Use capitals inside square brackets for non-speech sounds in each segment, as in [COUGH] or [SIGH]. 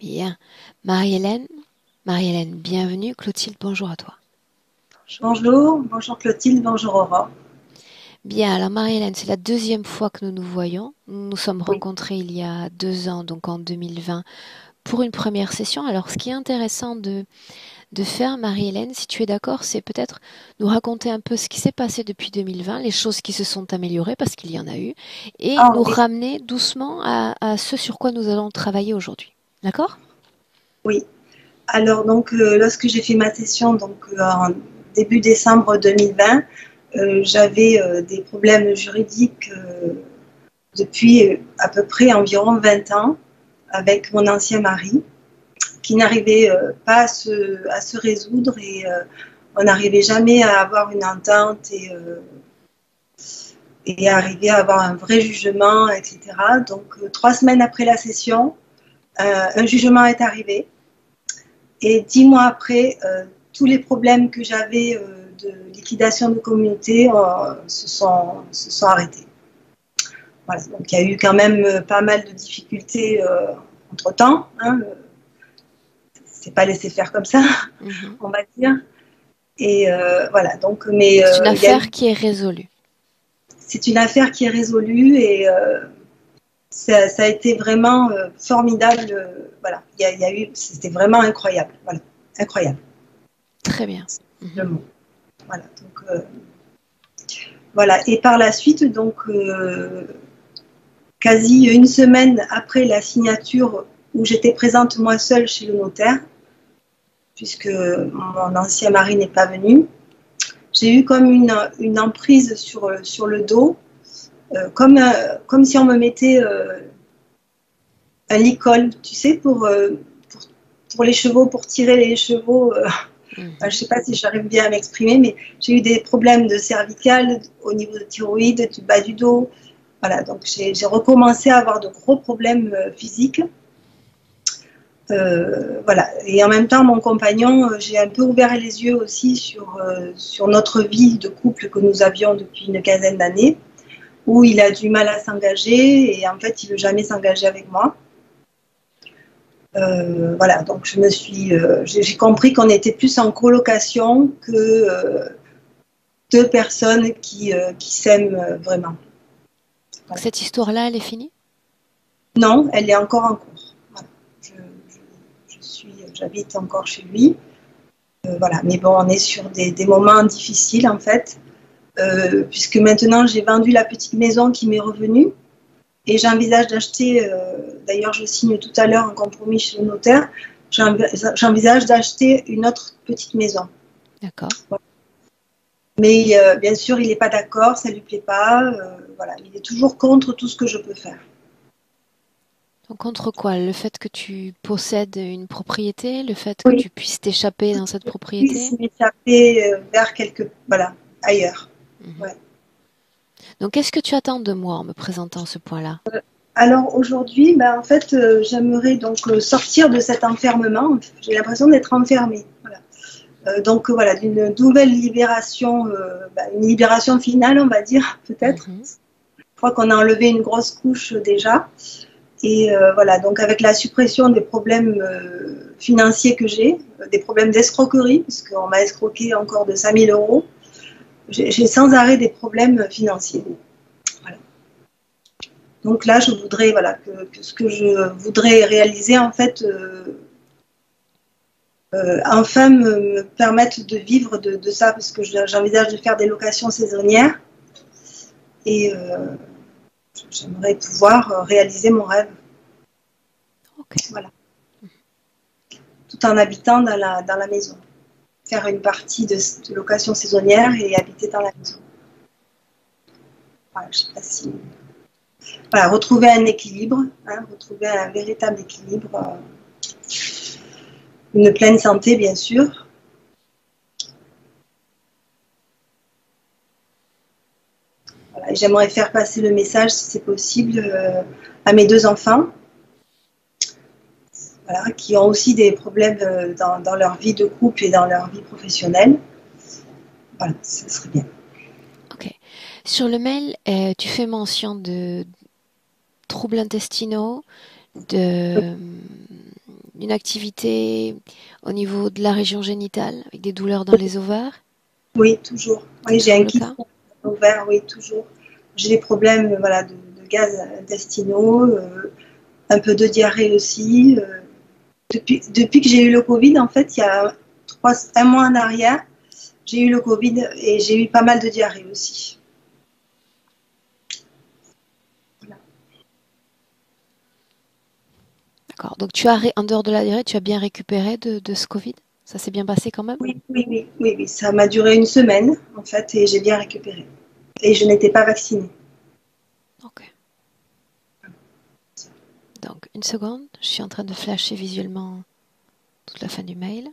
Bien. Marie-Hélène, Marie-Hélène, bienvenue. Clotilde, bonjour à toi. Bonjour, bonjour Clotilde, bonjour Aurore. Bien, alors Marie-Hélène, c'est la deuxième fois que nous nous voyons. Nous nous sommes rencontrés il y a deux ans, donc en 2020, pour une première session. Alors, ce qui est intéressant de, de faire, Marie-Hélène, si tu es d'accord, c'est peut-être nous raconter un peu ce qui s'est passé depuis 2020, les choses qui se sont améliorées, parce qu'il y en a eu, et Ah, nous oui. ramener doucement à, à ce sur quoi nous allons travailler aujourd'hui. D'accord? Oui. Alors donc euh, lorsque j'ai fait ma session donc euh, en début décembre 2020, euh, j'avais des problèmes juridiques depuis à peu près environ 20 ans avec mon ancien mari qui n'arrivait pas à se, à se résoudre et on n'arrivait jamais à avoir une entente et, et arriver à avoir un vrai jugement, etc. Donc trois semaines après la session, un jugement est arrivé. Et dix mois après, euh, tous les problèmes que j'avais euh, de liquidation de communauté euh, se, sont, se sont arrêtés. Voilà, donc il y a eu quand même euh, pas mal de difficultés euh, entre temps. Hein, euh, c'est pas laissé faire comme ça, Mhm. [LAUGHS] on va dire. Et euh, voilà, donc, mais C'est une euh, eu- affaire qui est résolue. c'est une affaire qui est résolue et euh, ça, ça a été vraiment euh, formidable. euh, voilà, il y a, il y a eu, c'était vraiment incroyable. Voilà, incroyable Très bien. mot. Voilà, donc euh, voilà. Et par la suite, donc euh, quasi une semaine après la signature où j'étais présente moi seule chez le notaire, puisque mon ancien mari n'est pas venu, j'ai eu comme une, une emprise sur, sur le dos, euh, comme, euh, comme si on me mettait euh, un licol, tu sais, pour, euh, pour, pour les chevaux, pour tirer les chevaux. euh, Mhm. je ne sais pas si j'arrive bien à m'exprimer, mais j'ai eu des problèmes de cervicale au niveau de thyroïde, du bas du dos. Voilà, donc j'ai recommencé à avoir de gros problèmes euh, physiques. Euh, voilà, et en même temps, mon compagnon, euh, j'ai un peu ouvert les yeux aussi sur, euh, sur notre vie de couple que nous avions depuis une quinzaine d'années, où il a du mal à s'engager et en fait, il ne veut jamais s'engager avec moi. Euh, voilà, donc je me suis, euh, j'ai compris qu'on était plus en colocation que euh, deux personnes qui, qui s'aiment vraiment. Donc, cette histoire-là, elle est finie? Non, elle est encore en cours. Voilà. Je, je- je suis, j'habite encore chez lui. Voilà, mais bon, on est sur des, des moments difficiles en fait, euh, puisque maintenant j'ai vendu la petite maison qui m'est revenue et j'envisage d'acheter. euh, D'ailleurs, je signe tout à l'heure un compromis chez le notaire. j'envi- J'envisage d'acheter une autre petite maison. D'accord. Mais euh, bien sûr, il n'est pas d'accord, ça lui plaît pas. euh, voilà, il est toujours contre tout ce que je peux faire. Donc, contre quoi? Le fait que tu possèdes une propriété? Le fait que Oui. tu puisses t'échapper dans cette propriété? s'est échappé euh, vers quelque, voilà, ailleurs. Mhm. Ouais. Donc, qu'est-ce que tu attends de moi en me présentant ce point-là? Alors aujourd'hui, ben, en fait, euh, j'aimerais donc euh, sortir de cet enfermement. J'ai l'impression d'être enfermée. Voilà. Euh, donc euh, voilà, d'une nouvelle libération, euh, ben, une libération finale, on va dire [LAUGHS] peut-être. Mhm. Je crois qu'on a enlevé une grosse couche euh, déjà. Et euh, voilà, donc avec la suppression des problèmes euh, financiers que j'ai, euh, des problèmes d'escroquerie, puisqu'on m'a escroqué encore de 5000 euros, j'ai sans arrêt des problèmes financiers. Voilà. Donc là, je voudrais, voilà, que, que ce que je voudrais réaliser, en fait, euh, euh, enfin me, me permettre de vivre de, de ça, parce que je- j'envisage de faire des locations saisonnières. Et euh, j'aimerais pouvoir réaliser mon rêve. Voilà. Tout en habitant dans la, dans la maison. Faire une partie de, location saisonnière et habiter dans la maison. Voilà, je sais pas si. Voilà, retrouver un équilibre, hein, retrouver un véritable équilibre. euh, une pleine santé, bien sûr. Voilà, J'aimerais faire passer le message, si c'est possible, euh, à mes deux enfants, voilà, qui ont aussi des problèmes euh, dans, dans leur vie de couple et dans leur vie professionnelle. Voilà, ce serait bien. Ok. Sur le mail, euh, tu fais mention de troubles intestinaux, de une activité au niveau de la région génitale, avec des douleurs dans les ovaires? Oui, toujours. Oui, j'ai un kyste ovaire, oui, toujours. J'ai des problèmes voilà, de, gaz intestinaux, euh, un peu de diarrhée aussi. Euh. Depuis, depuis que j'ai eu le Covid, en fait, il y a trois, un mois en arrière, j'ai eu le Covid et j'ai eu pas mal de diarrhée aussi. D'accord. Donc tu as en dehors de la diarrhée, tu as bien récupéré de, ce Covid? Ça s'est bien passé quand même? Oui, oui, oui, oui, Ça m'a duré une semaine en fait et j'ai bien récupéré. Et je n'étais pas vaccinée. Ok. Une seconde, je suis en train de flasher visuellement toute la fin du mail.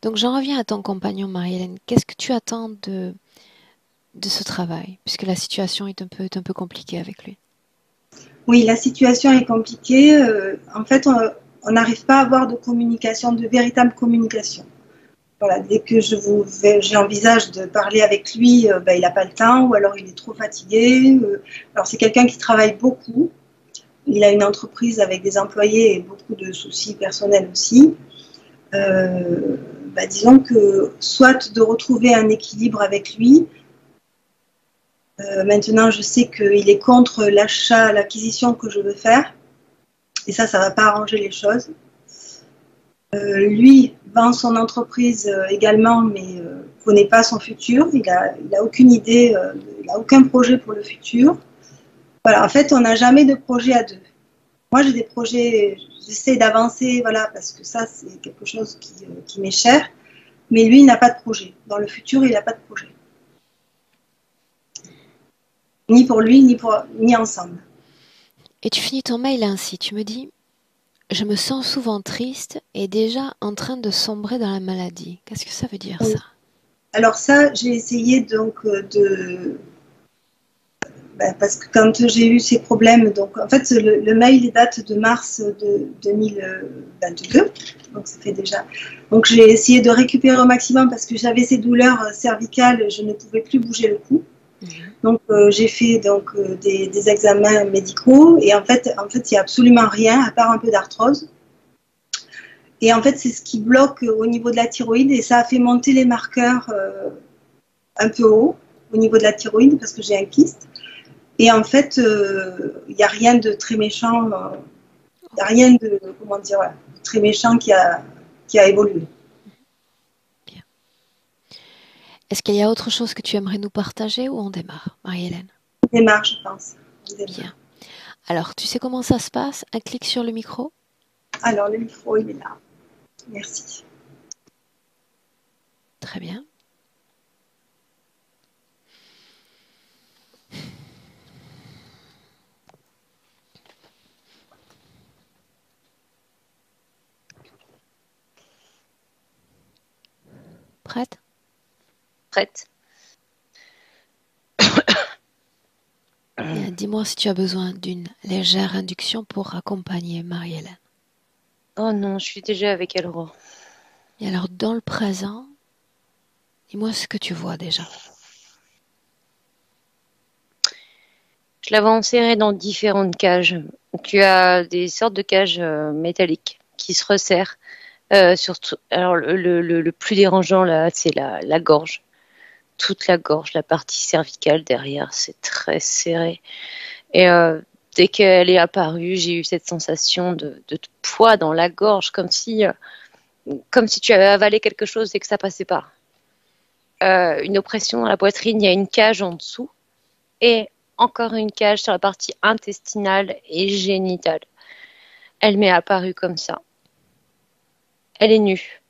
Donc j'en reviens à ton compagnon Marie-Hélène. Qu'est-ce que tu attends de, de ce travail, puisque la situation est un peu, un peu compliquée avec lui Oui, la situation est compliquée. Euh, en fait, on n'arrive pas à avoir de communication, de véritable communication. Voilà, dès que je vous j'envisage de parler avec lui, euh, ben, il n'a pas le temps ou alors il est trop fatigué. Euh. alors c'est quelqu'un qui travaille beaucoup. Il a une entreprise avec des employés et beaucoup de soucis personnels aussi. Euh, bah, disons que soit de retrouver un équilibre avec lui. Maintenant, je sais qu'il est contre l'achat, l'acquisition que je veux faire. Et ça, ça ne va pas arranger les choses. Euh, lui vend son entreprise également, mais ne connaît pas son futur. Il n'a a aucune idée, il n'a aucun projet pour le futur. Voilà, en fait, on n'a jamais de projet à deux. Moi, j'ai des projets, j'essaie d'avancer, voilà, parce que ça, c'est quelque chose qui, euh, qui m'est cher. Mais lui, il n'a pas de projet. Dans le futur, il n'a pas de projet. Ni pour lui, ni, pour, ni ensemble. Et tu finis ton mail ainsi. Tu me dis Je me sens souvent triste et déjà en train de sombrer dans la maladie. Qu'est-ce que ça veut dire, ça? Alors, ça, j'ai essayé donc euh, de ben, parce que quand j'ai eu ces problèmes, donc en fait le, mail date de mars de 2022, donc ça fait déjà. Donc j'ai essayé de récupérer au maximum parce que j'avais ces douleurs cervicales, je ne pouvais plus bouger le cou. Mhm. Donc euh, j'ai fait donc euh, des, examens médicaux et en fait en fait il n'y a absolument rien à part un peu d'arthrose. Et en fait c'est ce qui bloque au niveau de la thyroïde et ça a fait monter les marqueurs euh, un peu haut au niveau de la thyroïde parce que j'ai un kyste. Et en fait, il n'y a rien de très méchant, il n'y a rien de, comment dire, très méchant qui a, qui a évolué. Est-ce qu'il y a autre chose que tu aimerais nous partager ou on démarre, Marie-Hélène? On démarre, je pense. Bien. Alors, tu sais comment ça se passe? Un clic sur le micro? Alors, le micro, il est là. Merci. Très bien. Prête? Prête. [COUGHS] Dis-moi si tu as besoin d'une légère induction pour accompagner Marie-Hélène. Oh non, je suis déjà avec elle, Et alors, dans le présent, dis-moi ce que tu vois déjà. Je l'avais enserrée dans différentes cages. Tu as des sortes de cages euh, métalliques qui se resserrent euh, surtout, alors le, le, le, plus dérangeant là, c'est la, la, gorge. Toute la gorge, la partie cervicale derrière, c'est très serré. Et euh, dès qu'elle est apparue, j'ai eu cette sensation de, de, poids dans la gorge, comme si, euh, comme si tu avais avalé quelque chose et que ça passait pas. Euh, une oppression dans la poitrine, il y a une cage en dessous et encore une cage sur la partie intestinale et génitale. Elle m'est apparue comme ça. Elle est nue,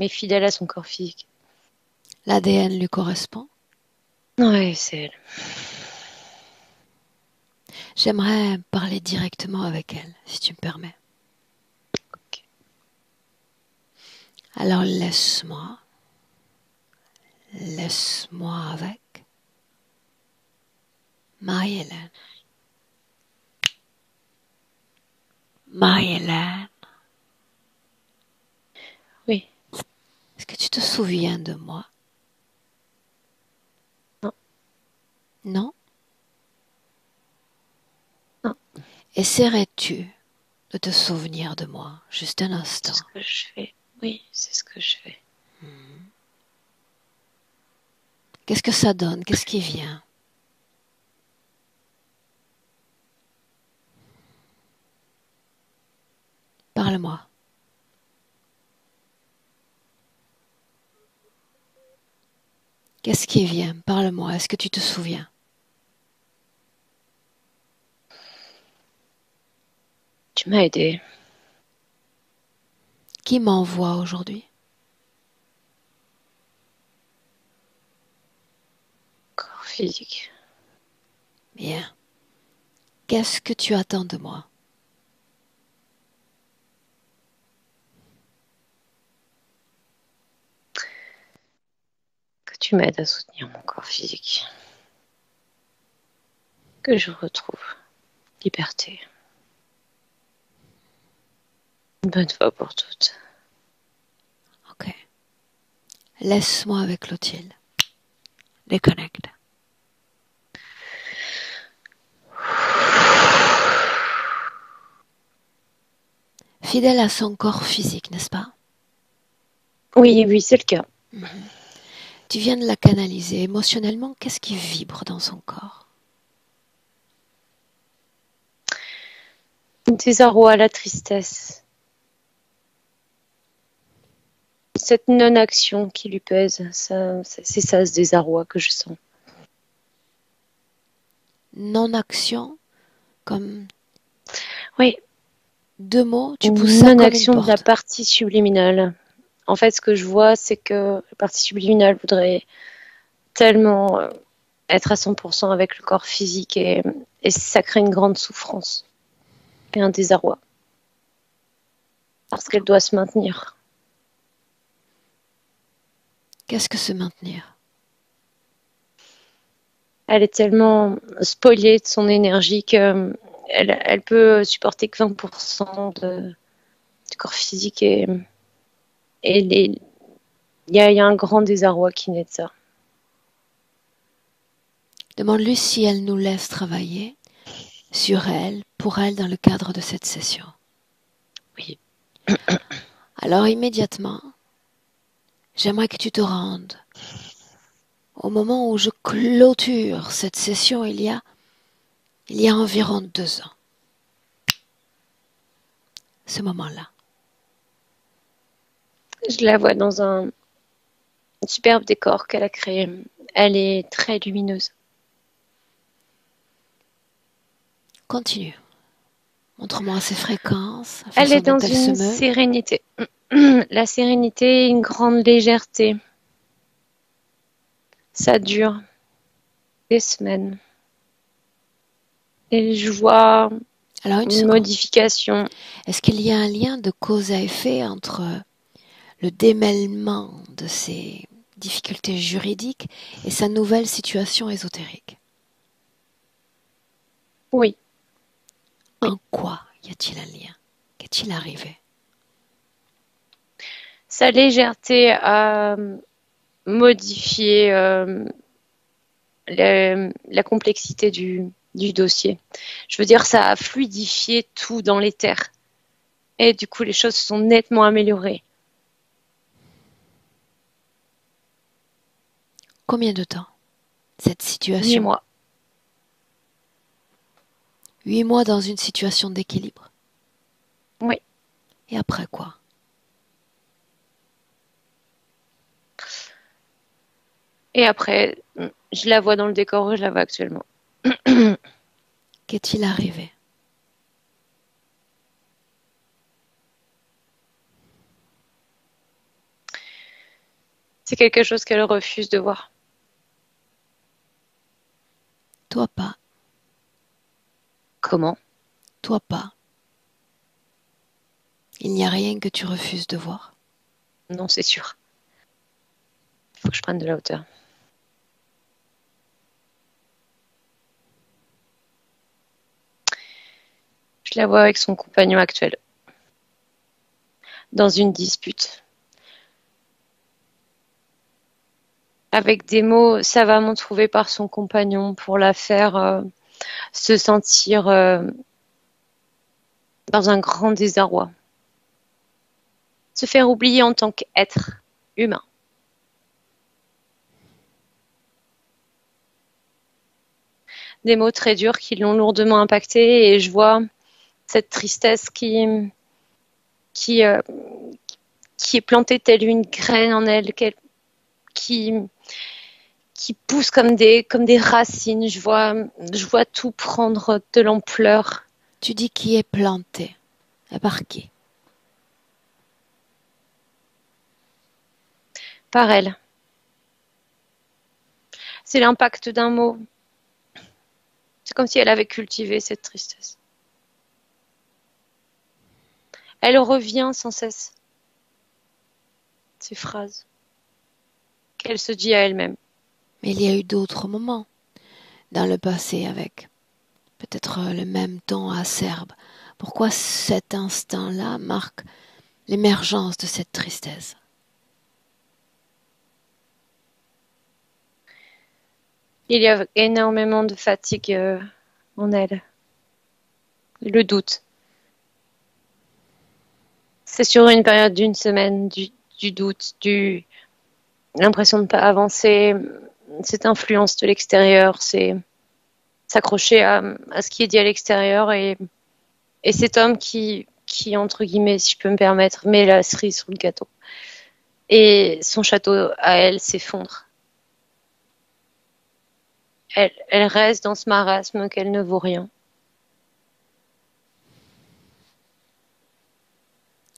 mais fidèle à son corps physique. L'ADN lui correspond? Oui, c'est elle. J'aimerais parler directement avec elle, si tu me permets. Alors laisse-moi. Laisse-moi avec. Marie-Hélène. Marie-Hélène. Oui. Est-ce que tu te souviens de moi? Non Non. Essaierais-tu de te souvenir de moi juste un instant C'est ce que je fais. Oui, c'est ce que je fais. Qu'est-ce que ça donne? Qu'est-ce qui vient? Parle-moi. Qu'est-ce qui vient? Parle-moi. Est-ce que tu te souviens? Tu m'as aidé. Qui m'envoie aujourd'hui? Corps physique. Bien. Qu'est-ce que tu attends de moi? Que tu m'aides à soutenir mon corps physique. Que je retrouve liberté. Une bonne fois pour toutes. Ok. Laisse-moi avec Clotilde. Déconnecte. Fidèle à son corps physique, n'est-ce pas? Oui, oui, c'est le cas. Tu viens de la canaliser émotionnellement. Qu'est-ce qui vibre dans son corps? Désarroi, la tristesse. Cette non-action qui lui pèse, ça, c'est ça ce désarroi que je sens. Non-action, comme Oui, deux mots, tu pousses ça non-action de la partie subliminale. En fait, ce que je vois, c'est que la partie subliminale voudrait tellement euh, être à 100% avec le corps physique et, et ça crée une grande souffrance et un désarroi. Parce qu'elle doit se maintenir. Qu'est-ce que se maintenir? Elle est tellement spoliée de son énergie qu'elle elle peut supporter que 20% de, du corps physique et, il y, a, y a un grand désarroi qui naît de ça. Demande-lui si elle nous laisse travailler sur elle, pour elle, dans le cadre de cette session. Oui. Alors immédiatement, j'aimerais que tu te rendes au moment où je clôture cette session il y a, il y a environ deux ans. Ce moment-là. Je la vois dans un superbe décor qu'elle a créé. Elle est très lumineuse. Continue. Montre-moi ses fréquences. Elle est dans une sérénité. [CLEARS THROAT] La sérénité, une grande légèreté. Ça dure des semaines. Et je vois Alors une une modification. Est-ce qu'il y a un lien de cause à effet entre le démêlement de ces difficultés juridiques et sa nouvelle situation ésotérique? Oui, En quoi y a-t-il un lien? Qu'est-il arrivé? Sa légèreté a modifié euh, la, la complexité du, du dossier. Je veux dire, ça a fluidifié tout dans les terres. Et du coup, les choses se sont nettement améliorées. Combien de temps Cette Huit situation mois. Huit mois dans une situation d'équilibre? Oui. Et après quoi? Et après, je la vois dans le décor où je la vois actuellement. [CLEARS THROAT] Qu'est-il arrivé? C'est quelque chose qu'elle refuse de voir. Toi pas, Comment? Toi pas. Il n'y a rien que tu refuses de voir? Non, c'est sûr. Il faut que je prenne de la hauteur. La vois avec son compagnon actuel. Dans une dispute. avec des mots savamment trouvés par son compagnon pour la faire euh, se sentir euh, dans un grand désarroi. Se faire oublier en tant qu'être humain. Des mots très durs qui l'ont lourdement impacté et je vois cette tristesse qui, qui, euh, qui est plantée telle une graine en elle, qui, qui pousse comme des, comme des racines. Je vois, je vois tout prendre de l'ampleur. Tu dis qui est planté. Par qui? Par elle. C'est l'impact d'un mot. C'est comme si elle avait cultivé cette tristesse. Elle revient sans cesse. Ces phrases qu'elle se dit à elle-même. Mais il y a eu d'autres moments dans le passé avec peut-être le même ton acerbe. Pourquoi cet instant-là marque l'émergence de cette tristesse? Il y a énormément de fatigue euh, en elle. Le doute. C'est sur une période d'une semaine du, doute, du l'impression de ne pas avancer, cette influence de l'extérieur, c'est s'accrocher à, ce qui est dit à l'extérieur et, et cet homme qui, qui, entre guillemets, si je peux me permettre, met la cerise sur le gâteau. Et son château à elle s'effondre. Elle, elle reste dans ce marasme qu'elle ne vaut rien.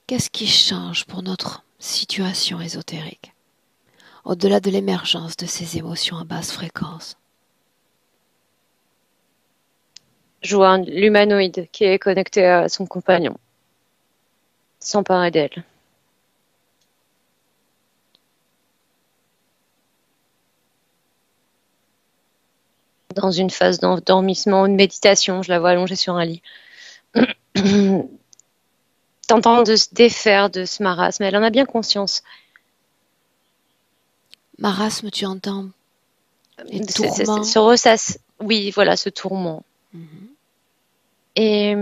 Qu'est-ce qui change pour notre situation ésotérique? Au-delà de l'émergence de ces émotions à basse fréquence. Je vois l'humanoïde qui est connecté à son compagnon, s'emparer d'elle. Dans une phase d'endormissement ou de méditation, je la vois allongée sur un lit. [CLEARS THROAT] Tentant de se défaire de ce marasme, elle en a bien conscience. Marasme, tu entends Se ressasse. Oui, voilà, ce tourment. Mhm. Et,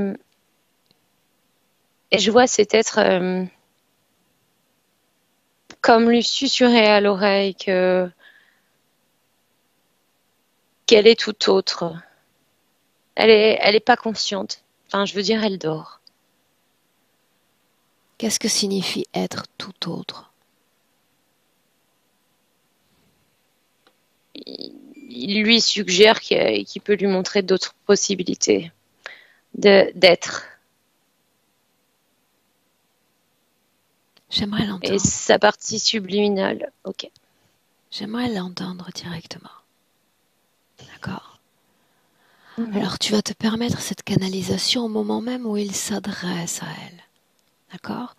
et je vois cet être euh, comme lui susurrer à l'oreille que qu'elle est tout autre. Elle est, elle est pas consciente. Enfin, je veux dire, elle dort. Qu'est-ce que signifie être tout autre? Il lui suggère qu'il peut lui montrer d'autres possibilités d'être. J'aimerais l'entendre. Et sa partie subliminale, ok. J'aimerais l'entendre directement. D'accord mhm. Alors tu vas te permettre cette canalisation au moment même où il s'adresse à elle. D'accord?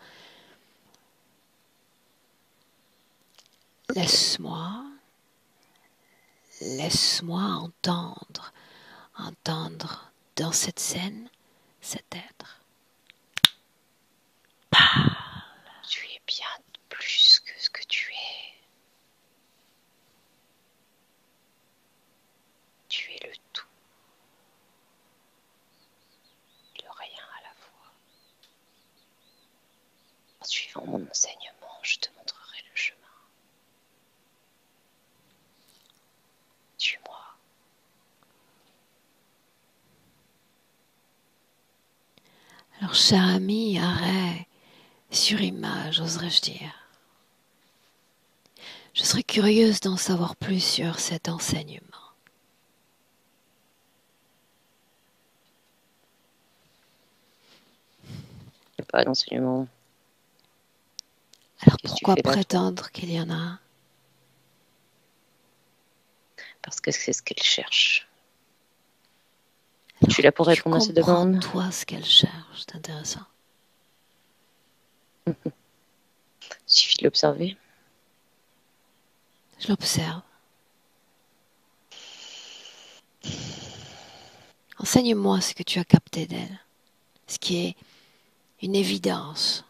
Laisse-moi Laisse-moi entendre, entendre dans cette scène cet être. Tu es bien plus que ce que tu es. Tu es le tout. Le rien à la fois. En suivant mon enseignement, je te montrerai le chemin. Alors, cher ami, arrêt sur image, oserais-je dire. Je serais curieuse d'en savoir plus sur cet enseignement. Il n'y a pas d'enseignement. Alors pourquoi prétendre qu'il y en a Parce que c'est ce qu'elle cherche. Je suis là pour répondre à ces demandes. toi ce qu'elle cherche, c'est intéressant. Il [LAUGHS] suffit de l'observer. Je l'observe. Enseigne-moi ce que tu as capté d'elle, ce qui est une évidence.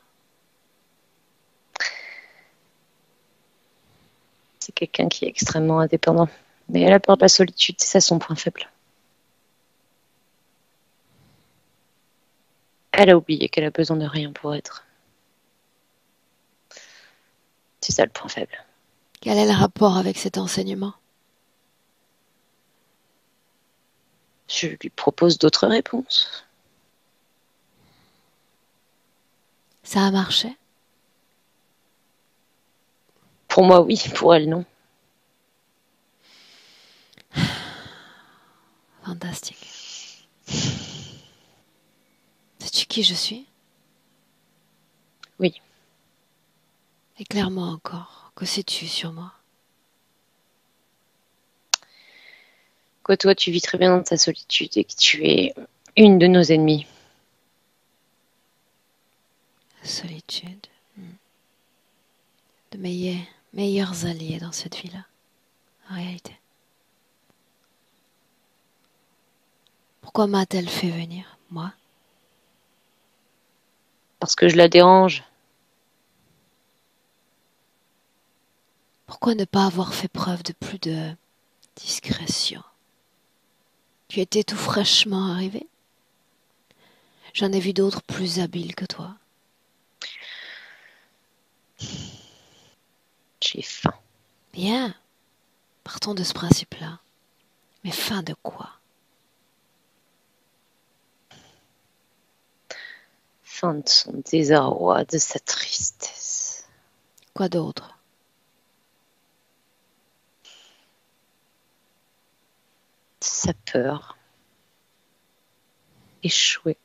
Quelqu'un qui est extrêmement indépendant. Mais elle a peur de la solitude, c'est ça son point faible. Elle a oublié qu'elle a besoin de rien pour être. C'est ça le point faible. Quel est le rapport avec cet enseignement? Je lui propose d'autres réponses. Ça a marché? Pour moi, oui. Pour elle, non. Fantastique. Sais-tu qui je suis? Oui. Éclaire-moi encore. Que sais-tu sur moi? Que toi, tu vis très bien dans ta solitude et que tu es une de nos ennemis. Solitude. Hmm. De meilleurs, meilleurs alliés dans cette vie-là. En réalité. Pourquoi m'a-t-elle fait venir, moi? Parce que je la dérange. Pourquoi ne pas avoir fait preuve de plus de discrétion? Tu étais tout fraîchement arrivé? J'en ai vu d'autres plus habiles que toi. J'ai faim. Bien. Partons de ce principe-là. Mais faim de quoi? Faim de son désarroi, de sa tristesse. Quoi d'autre? Sa peur. Échouer.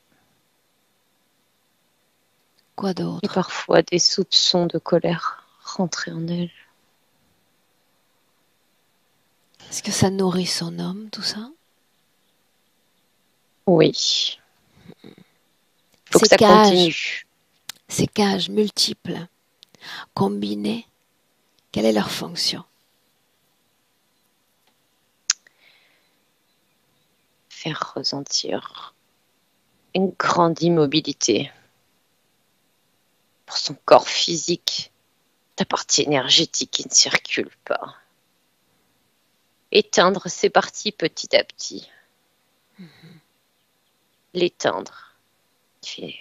Quoi Et d'autre parfois des soupçons de colère rentrer en elle. Est-ce que ça nourrit son homme, tout ça? Oui. Faut que ça cages, continue. ces cages multiples, combinées, quelle est leur fonction? Faire ressentir une grande immobilité pour son corps physique, la partie énergétique qui ne circule pas. Éteindre ces parties petit à petit. L'éteindre. Puis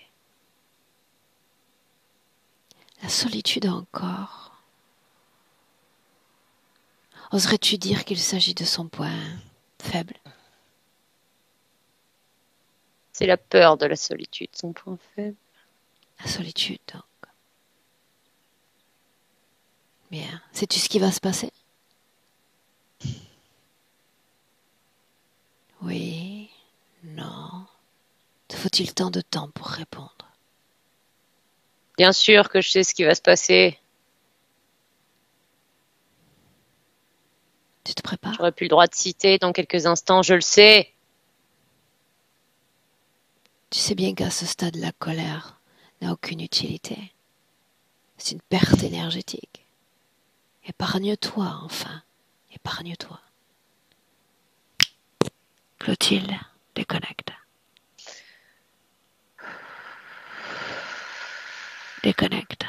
La solitude encore. Oserais-tu dire qu'il s'agit de son point faible? C'est la peur de la solitude, son point faible. La solitude, donc. Bien. Sais-tu ce qui va se passer? Oui, non. Te faut-il tant de temps pour répondre? Bien sûr que je sais ce qui va se passer. Tu te prépares? J'aurais plus le droit de citer dans quelques instants, je le sais. Tu sais bien qu'à ce stade, la colère n'a aucune utilité. C'est une perte énergétique. Épargne-toi, enfin. Épargne-toi. Clotilde, déconnecte. Déconnecte.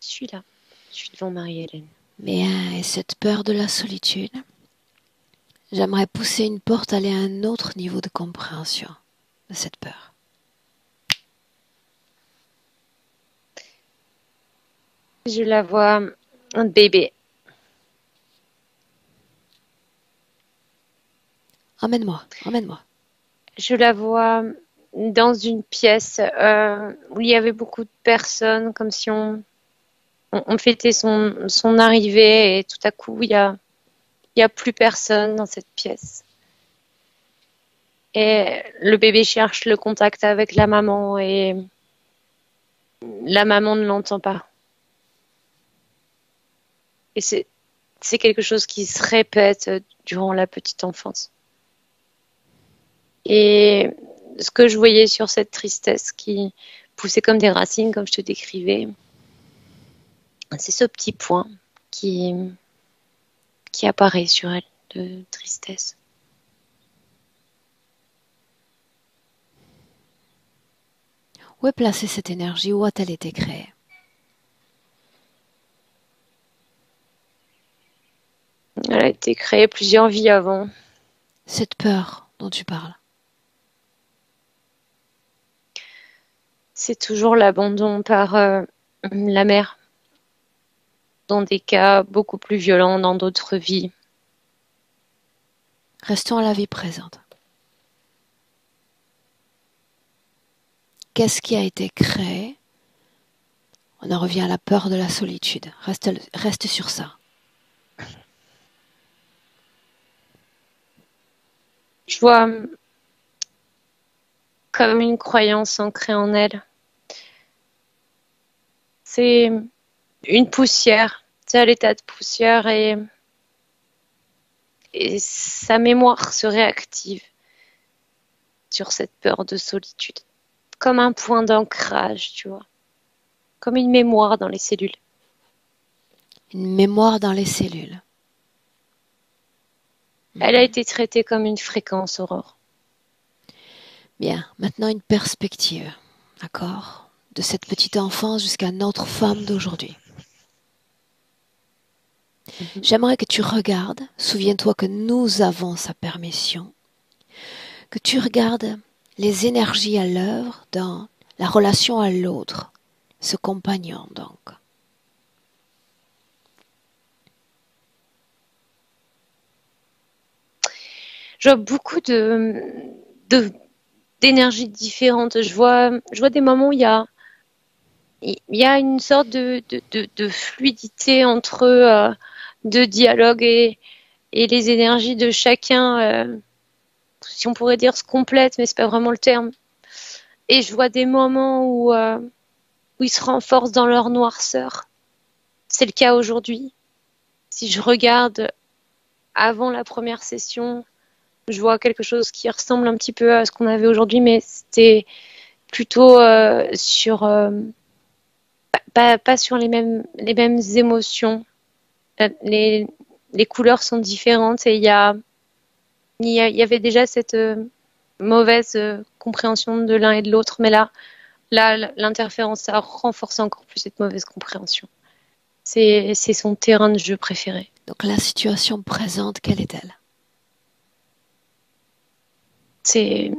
Je suis là. Je suis devant Marie-Hélène. Bien, et cette peur de la solitude, j'aimerais pousser une porte, aller à un autre niveau de compréhension de cette peur. Je la vois un bébé. Emmène-moi, emmène-moi. Je la vois dans une pièce euh, où il y avait beaucoup de personnes, comme si on, on, on fêtait son, son arrivée et tout à coup il y a, il y a plus personne dans cette pièce. Et le bébé cherche le contact avec la maman et la maman ne l'entend pas. Et c'est, quelque chose qui se répète durant la petite enfance. Et ce que je voyais sur cette tristesse qui poussait comme des racines, comme je te décrivais, c'est ce petit point qui, qui apparaît sur elle de tristesse. Où est placée cette énergie? Où a-t-elle été créée? Elle a été créée plusieurs vies avant. Cette peur dont tu parles. C'est toujours l'abandon par euh, la mère dans des cas beaucoup plus violents dans d'autres vies. Restons à la vie présente. Qu'est-ce qui a été créé? On en revient à la peur de la solitude. Reste, reste sur ça. Je vois comme une croyance ancrée en elle. C'est une poussière, c'est à l'état de poussière et, et sa mémoire se réactive sur cette peur de solitude, comme un point d'ancrage, tu vois, comme une mémoire dans les cellules. Une mémoire dans les cellules. Elle a été traitée comme une fréquence, Aurore. Bien, maintenant une perspective, d'accord De cette petite enfance jusqu'à notre femme d'aujourd'hui. Mhm. J'aimerais que tu regardes, souviens-toi que nous avons sa permission, que tu regardes les énergies à l'œuvre dans la relation à l'autre, ce compagnon donc. Je vois beaucoup de, d'énergies différentes. Je vois, je vois des moments où il y a, il y a une sorte de, de, fluidité entre euh, de dialogue et, et les énergies de chacun, euh, si on pourrait dire, se complètent, mais c'est pas vraiment le terme. Et je vois des moments où, euh, où ils se renforcent dans leur noirceur. C'est le cas aujourd'hui. Si je regarde avant la première session, je vois quelque chose qui ressemble un petit peu à ce qu'on avait aujourd'hui, mais c'était plutôt euh, sur euh, pas, pas, sur les mêmes les mêmes émotions. Euh, les, les couleurs sont différentes et il y a il y, avait déjà cette mauvaise compréhension de l'un et de l'autre, mais là là l'interférence ça renforce encore plus cette mauvaise compréhension. C'est son terrain de jeu préféré. Donc la situation présente, quelle est-elle? C'est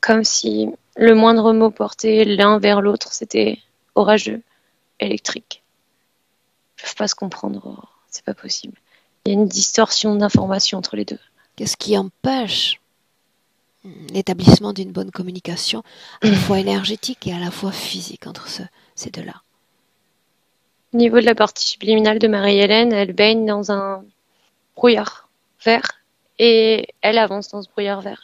comme si le moindre mot porté l'un vers l'autre, c'était orageux, électrique. Ils peuvent pas se comprendre, c'est pas possible. Il y a une distorsion d'information entre les deux. Qu'est-ce qui empêche l'établissement d'une bonne communication, à la fois énergétique et à la fois physique entre ces deux-là? Au niveau de la partie subliminale de Marie-Hélène, elle baigne dans un brouillard vert et elle avance dans ce brouillard vert.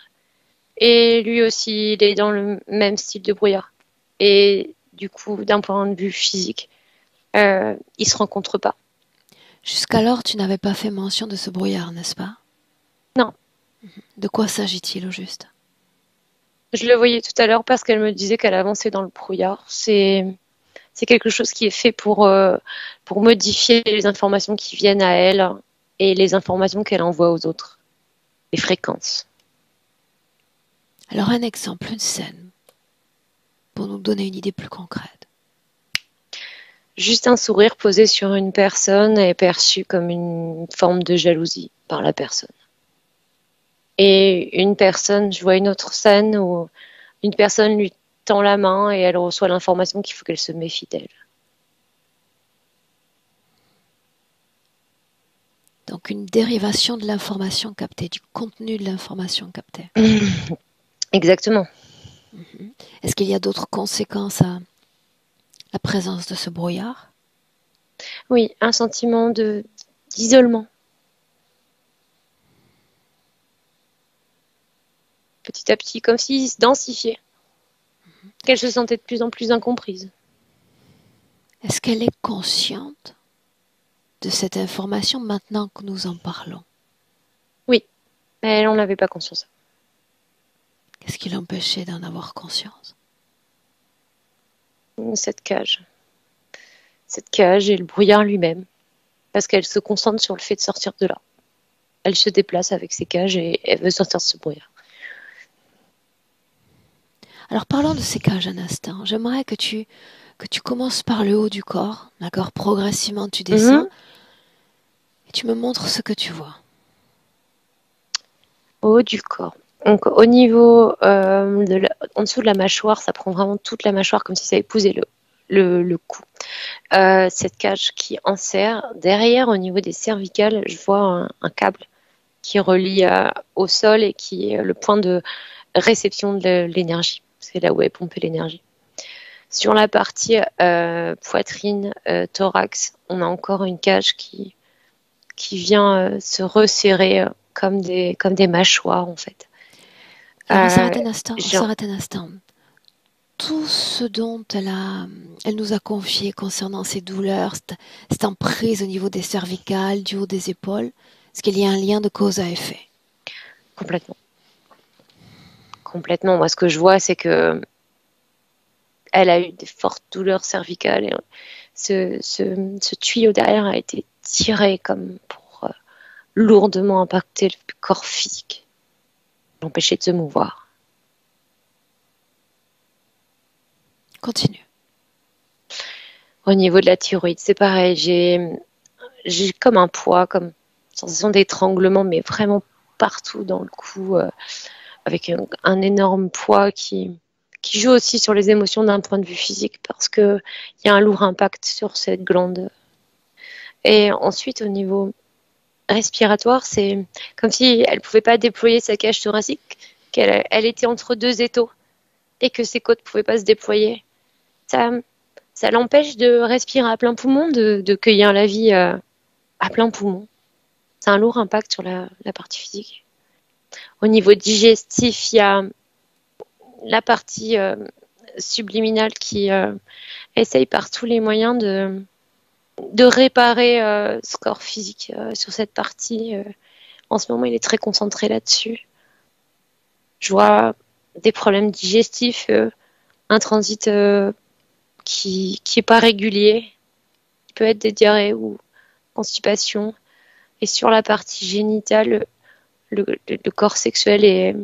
Et lui aussi, il est dans le même style de brouillard. Et du coup, d'un point de vue physique, euh, ils se rencontrent pas. Jusqu'alors, tu n'avais pas fait mention de ce brouillard, n'est-ce pas? Non. De quoi s'agit-il au juste? Je le voyais tout à l'heure parce qu'elle me disait qu'elle avançait dans le brouillard. C'est c'est quelque chose qui est fait pour euh, pour modifier les informations qui viennent à elle et les informations qu'elle envoie aux autres les fréquences. Alors un exemple, une scène, pour nous donner une idée plus concrète. Juste un sourire posé sur une personne est perçu comme une forme de jalousie par la personne. Et une personne, je vois une autre scène où une personne lui tend la main et elle reçoit l'information qu'il faut qu'elle se méfie d'elle. Donc une dérivation de l'information captée, du contenu de l'information captée. [CLEARS THROAT] Exactement. Mhm. Est-ce qu'il y a d'autres conséquences à la présence de ce brouillard? Oui, un sentiment de d'isolement. Petit à petit, comme s'il se densifiait. Mhm. Qu'elle se sentait de plus en plus incomprise. Est-ce qu'elle est consciente? De cette information maintenant que nous en parlons Oui, mais elle n'en avait pas conscience. Qu'est-ce qui l'empêchait d'en avoir conscience? Cette cage. Cette cage et le brouillard lui-même. Parce qu'elle se concentre sur le fait de sortir de là. Elle se déplace avec ses cages et elle veut sortir de ce brouillard. Alors parlons de ces cages un instant. J'aimerais que tu, que tu commences par le haut du corps, d'accord? Progressivement tu descends. Mhm Tu me montres ce que tu vois. Au haut du corps. Donc au niveau euh, de en dessous de la mâchoire, ça prend vraiment toute la mâchoire comme si ça épousait le, le, cou. Euh, cette cage qui enserre. Derrière, au niveau des cervicales, je vois un, câble qui relie euh, au sol et qui est le point de réception de l'énergie. C'est là où est pompée l'énergie. Sur la partie poitrine, thorax, on a encore une cage qui, qui vient se resserrer comme des, comme des mâchoires en fait. Alors, s'arrête un instant. S'arrête un instant. Tout ce dont elle, a, elle nous a confié concernant ses douleurs, cette, emprise au niveau des cervicales, du haut des épaules, est-ce qu'il y a un lien de cause à effet? Complètement. Complètement. Moi, ce que je vois, c'est que elle a eu des fortes douleurs cervicales et ce, ce, tuyau derrière a été tiré comme pour euh, lourdement impacter le corps physique l'empêcher de se mouvoir. Continue. Au niveau de la thyroïde, c'est pareil. J'ai, j'ai comme un poids, comme sensation d'étranglement, mais vraiment partout dans le cou, euh, avec un, énorme poids qui, qui joue aussi sur les émotions d'un point de vue physique, parce qu'il y a un lourd impact sur cette glande. Et ensuite, au niveau respiratoire, c'est comme si elle pouvait pas déployer sa cage thoracique, qu'elle elle était entre deux étaux et que ses côtes pouvaient pas se déployer. Ça, ça l'empêche de respirer à plein poumon, de, de cueillir la vie euh, à plein poumon. C'est un lourd impact sur la, partie physique. Au niveau digestif, il y a la partie euh, subliminale qui euh, essaye par tous les moyens de, de réparer euh, ce corps physique euh, sur cette partie. Euh. en ce moment, il est très concentré là-dessus. Je vois des problèmes digestifs, un transit qui qui est pas régulier, qui peut être des diarrhées ou constipation. Et sur la partie génitale, le, corps sexuel est,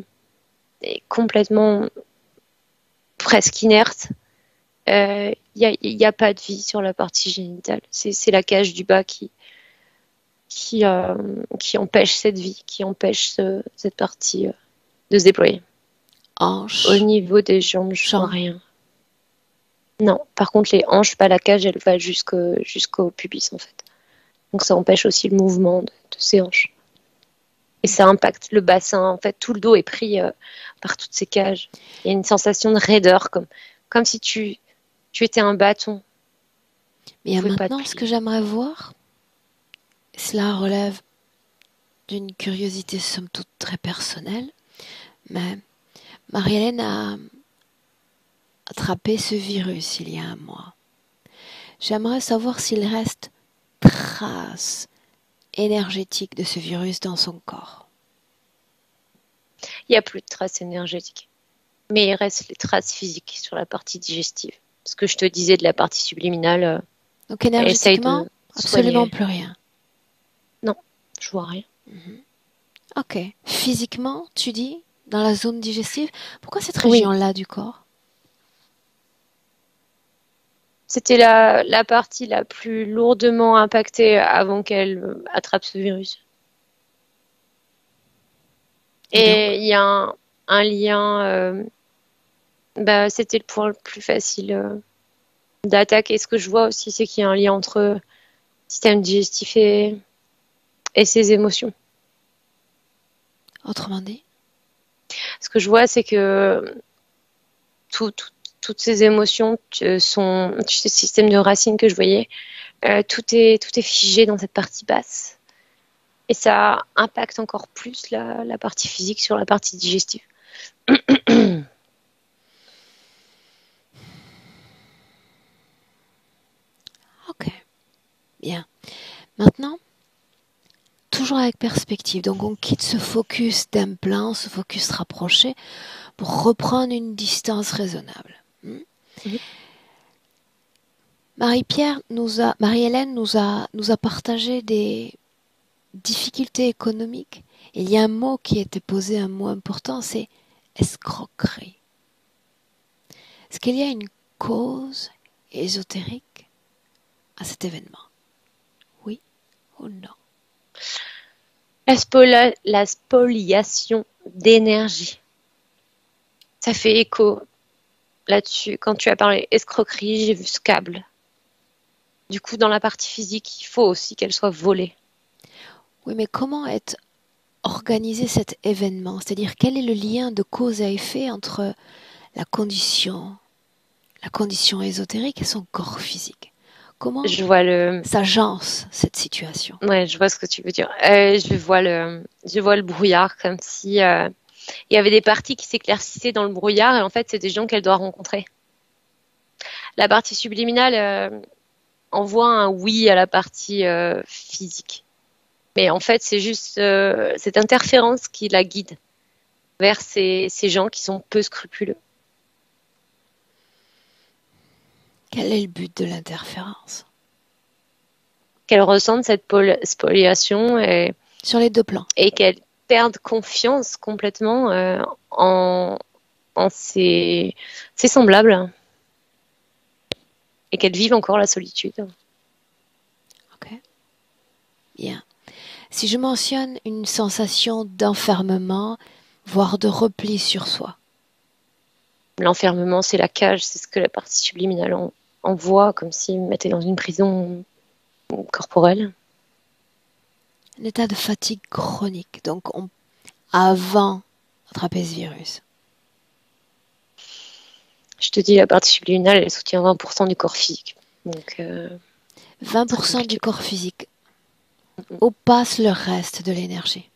est, complètement presque inerte. Euh, il n'y a, pas de vie sur la partie génitale. C'est la cage du bas qui, qui, euh, qui empêche cette vie, qui empêche cette partie euh, de se déployer. Hanches. Au niveau des jambes, je vois rien. Non, par contre, les hanches, pas la cage, elle va jusqu'au pubis en fait. Donc ça empêche aussi le mouvement de, ces hanches. Et ça impacte le bassin. En fait, tout le dos est pris euh, par toutes ces cages. Il y a une sensation de raideur, comme, comme si tu, tu étais un bâton. Mais maintenant, ce que j'aimerais voir, cela relève d'une curiosité somme toute très personnelle, mais Marie-Hélène a attrapé ce virus il y a un mois. J'aimerais savoir s'il reste trace énergétique de ce virus dans son corps. Il n'y a plus de traces énergétiques, mais il reste les traces physiques sur la partie digestive ce que je te disais de la partie subliminale. Donc énergétiquement, absolument plus rien. Non, je vois rien. Mhm. Ok. Physiquement, tu dis, dans la zone digestive, pourquoi cette région-là du corps? C'était la, la, partie la plus lourdement impactée avant qu'elle attrape ce virus. Et il y a un, un lien euh, bah, c'était le point le plus facile euh, d'attaquer. Ce que je vois aussi, c'est qu'il y a un lien entre le système digestif et, ses émotions. Autrement dit? Ce que je vois, c'est que toutes ces émotions sont, ce système de racines que je voyais, euh, tout, est, tout est figé dans cette partie basse. Et ça impacte encore plus la, la partie physique sur la partie digestive. [CLEARS THROAT] Bien. Maintenant, toujours avec perspective. Donc on quitte ce focus d'un plan, ce focus rapproché, pour reprendre une distance raisonnable. Hmm? Marie-Pierre nous a, Marie-Hélène nous a, nous a partagé des difficultés économiques. Il y a un mot qui était posé, un mot important, c'est escroquerie. Est-ce qu'il y a une cause ésotérique à cet événement? Non? La, spoliation d'énergie. Ça fait écho là-dessus. Quand tu as parlé escroquerie, j'ai vu ce câble. Du coup, dans la partie physique, il faut aussi qu'elle soit volée. Oui, mais comment est organisé cet événement? C'est-à-dire, quel est le lien de cause à effet entre la condition, la condition ésotérique et son corps physique? Comment je vois le... s'agence cette situation? Ouais, je vois ce que tu veux dire. Euh, je vois le, je vois le brouillard comme si euh, il y avait des parties qui s'éclaircissaient dans le brouillard et en fait, c'est des gens qu'elle doit rencontrer. La partie subliminale euh, envoie un oui à la partie physique. Mais en fait, c'est juste cette interférence qui la guide vers ces, ces gens qui sont peu scrupuleux. Quel est le but de l'interférence? Qu'elle ressente cette spoliation et, sur les deux plans. Et qu'elle perde confiance complètement euh, en, en ses, semblables. Et qu'elle vive encore la solitude. Ok. Bien. Si je mentionne une sensation d'enfermement, voire de repli sur soi. L'enfermement, c'est la cage, c'est ce que la partie subliminale en, en voit comme s'il me mettait dans une prison corporelle. Un état de fatigue chronique, donc on, avant d'attraper ce virus. Je te dis, la partie subliminale, elle soutient 20% du corps physique. Donc, 20% euh, du corps physique. Où passe le reste de l'énergie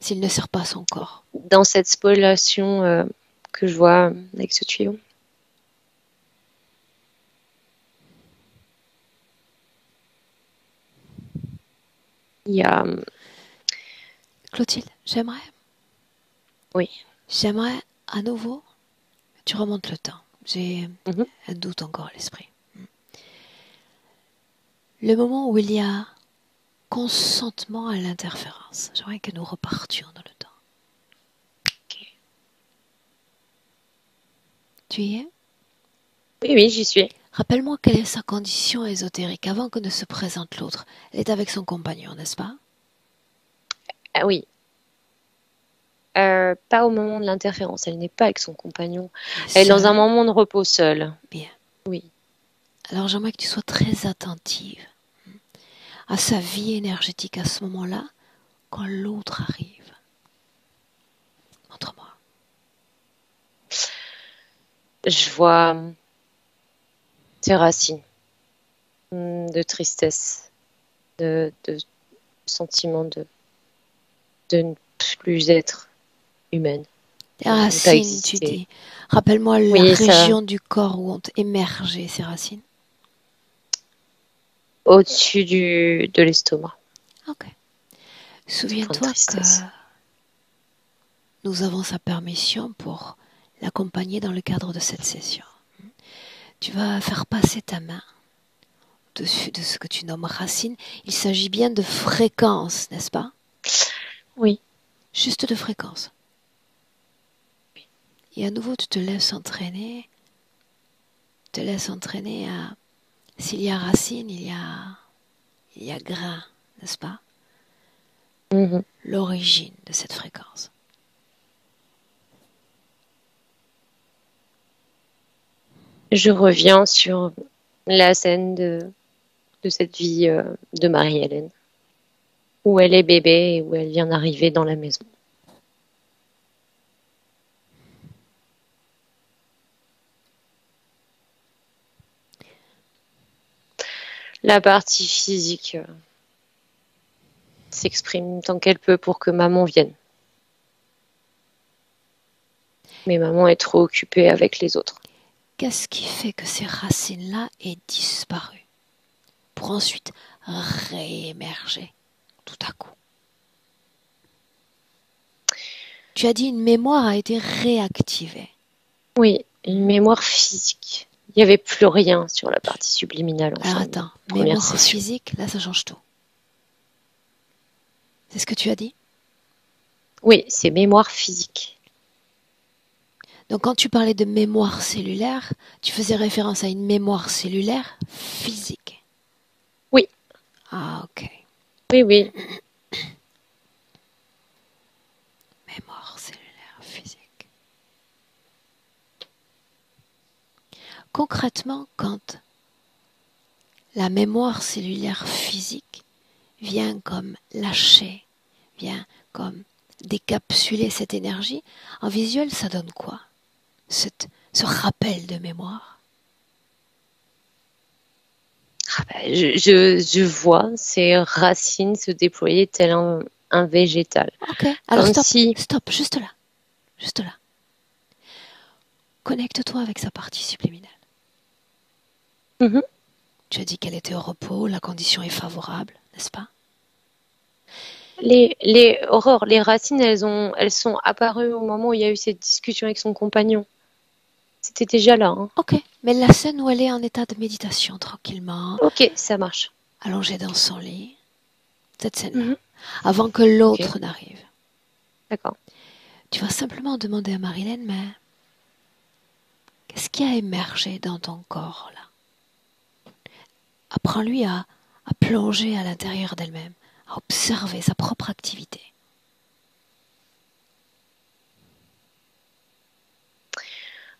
S'il ne sert pas son corps. Dans cette spoliation euh, que je vois avec ce tuyau. Il y a. Clotilde, j'aimerais. Oui. J'aimerais à nouveau. Tu remontes le temps. J'ai mhm. un doute encore à l'esprit. Le moment où il y a consentement à l'interférence. J'aimerais que nous repartions dans le temps. Tu y es? Oui, oui, j'y suis. Rappelle-moi quelle est sa condition ésotérique avant que ne se présente l'autre. Elle est avec son compagnon, n'est-ce pas? Ah Oui. Euh, pas au moment de l'interférence. Elle n'est pas avec son compagnon. Elle est dans un moment de repos seule. Bien. Oui. Alors j'aimerais que tu sois très attentive à sa vie énergétique à ce moment-là, quand l'autre arrive. Montre-moi. Je vois ses racines hmm, de tristesse, de, de sentiment de, de ne plus être humaine. Des racines, tu dis. Rappelle-moi la région du corps où ont émergé ces racines. Au-dessus du, de l'estomac. Ok. Souviens-toi que nous avons sa permission pour l'accompagner dans le cadre de cette session tu vas faire passer ta main au-dessus de ce que tu nommes racine. Il s'agit bien de fréquence, n'est-ce pas? Oui. Juste de fréquence. Et à nouveau, tu te laisses entraîner. Te laisses entraîner à. S'il y a racine, il y a. Il y a grain, n'est-ce pas? Mm-hmm. L'origine de cette fréquence. Je reviens sur la scène de, cette vie euh, de Marie-Hélène, où elle est bébé et où elle vient d'arriver dans la maison. La partie physique euh, s'exprime tant qu'elle peut pour que maman vienne. Mais maman est trop occupée avec les autres. Qu'est-ce qui fait que ces racines-là aient disparu pour ensuite réémerger tout à coup? Tu as dit une mémoire a été réactivée. Oui, une mémoire physique. Il n'y avait plus rien sur la partie subliminale. Alors attends, mémoire physique, là ça change tout. C'est ce que tu as dit? Oui, c'est mémoire physique. Donc quand tu parlais de mémoire cellulaire, tu faisais référence à une mémoire cellulaire physique. Oui. Ah ok. Oui, oui. mémoire cellulaire physique. Concrètement, quand la mémoire cellulaire physique vient comme lâcher, vient comme décapsuler cette énergie, en visuel, ça donne quoi? Ce rappel de mémoire ah je, vois ces racines se déployer tel un, végétal. Ok, alors stop, stop, juste là. Juste là. Connecte-toi avec sa partie subliminale. Mm-hmm. Tu as dit qu'elle était au repos, la condition est favorable, n'est-ce pas? Les, les aurores, les racines, elles, ont, elles sont apparues au moment où il y a eu cette discussion avec son compagnon. C'était déjà là. Hein. Ok, mais la scène où elle est en état de méditation tranquillement. Ok, ça marche. Allongée dans son lit. Cette scène-là. Mhm. Avant que l'autre n'arrive. D'accord. Tu vas simplement demander à Marilyn, mais qu'est-ce qui a émergé dans ton corps là? Apprends-lui à, à plonger à l'intérieur d'elle-même, observer sa propre activité.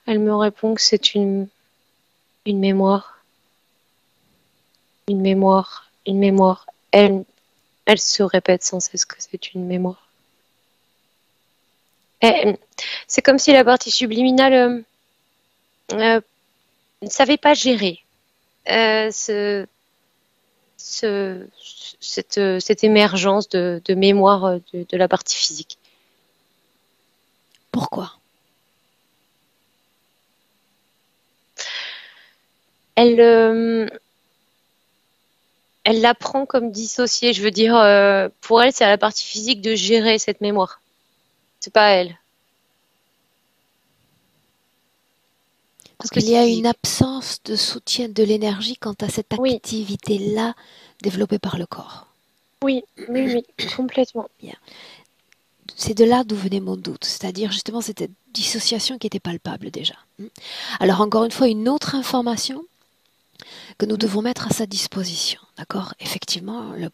Elle me répond que c'est une, une mémoire. Une mémoire, une mémoire. Elle, elle se répète sans cesse que c'est une mémoire. C'est comme si la partie subliminale euh, euh, ne savait pas gérer euh, ce, cette, émergence de, mémoire de, la partie physique. Pourquoi? Elle, elle l'apprend comme dissociée. Je veux dire, pour elle, c'est à la partie physique de gérer cette mémoire. C'est pas elle. Parce qu'il y a une absence de soutien de l'énergie quant à cette activité-là développée par le corps. Oui, oui, oui, complètement. Bien. C'est de là d'où venait mon doute, c'est-à-dire justement cette dissociation qui était palpable déjà. Alors encore une fois, une autre information que nous devons mettre à sa disposition. D'accord? Effectivement, le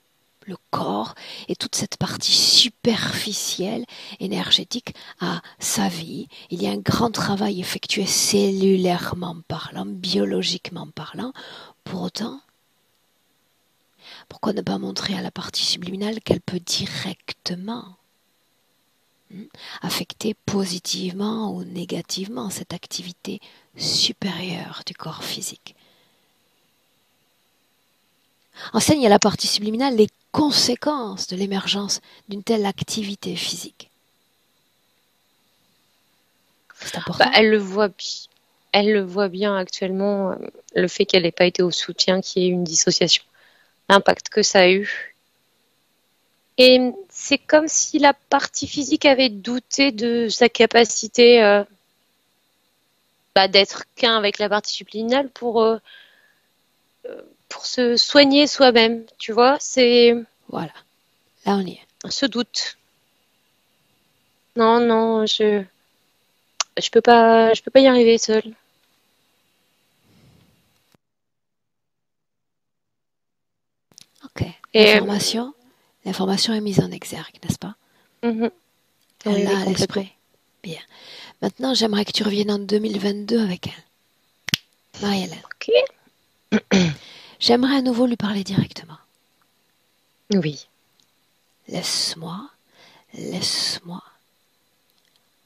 le corps et toute cette partie superficielle, énergétique, a sa vie. Il y a un grand travail effectué cellulairement parlant, biologiquement parlant. Pour autant, pourquoi ne pas montrer à la partie subliminale qu'elle peut directement hmm, affecter positivement ou négativement cette activité supérieure du corps physique? Enseigne à la partie subliminale les conséquences de l'émergence d'une telle activité physique. C'est important. Bah, elle le voit elle le voit bien actuellement, euh, le fait qu'elle n'ait pas été au soutien, qu'il y ait une dissociation, l'impact que ça a eu. Et c'est comme si la partie physique avait douté de sa capacité euh, bah, d'être qu'un avec la partie subliminale pour euh, pour se soigner soi-même, tu vois, c'est... Voilà, là on y est. Ce doute. Non, non, je... Je peux pas, je peux pas y arriver seule. Ok. L'information, l'information est mise en exergue, n'est-ce pas? Mm On l'a à l'esprit. Bien. Maintenant, j'aimerais que tu reviennes en 2022 avec elle. Marie-Hélène. Ok. [CLEARS THROAT] J'aimerais à nouveau lui parler directement. Oui. Laisse-moi, laisse-moi.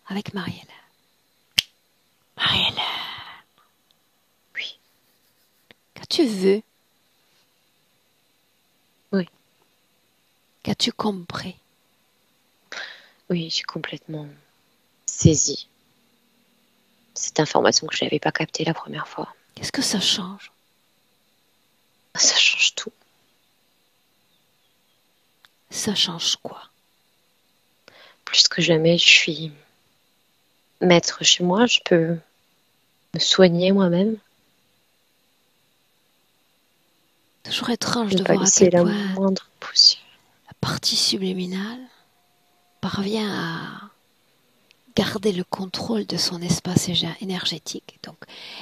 Avec Marielle. Marielle. Oui. Qu'as-tu vu Oui. Qu'as-tu compris? Oui, j'ai complètement saisi cette information que je n'avais pas captée la première fois. Qu'est-ce que ça change? Ça change tout. Ça change quoi? Plus que jamais, je suis maître chez moi, je peux me soigner moi-même. Toujours étrange de voir à quel la point moindre la partie subliminale parvient à garder le contrôle de son espace énergétique. Donc,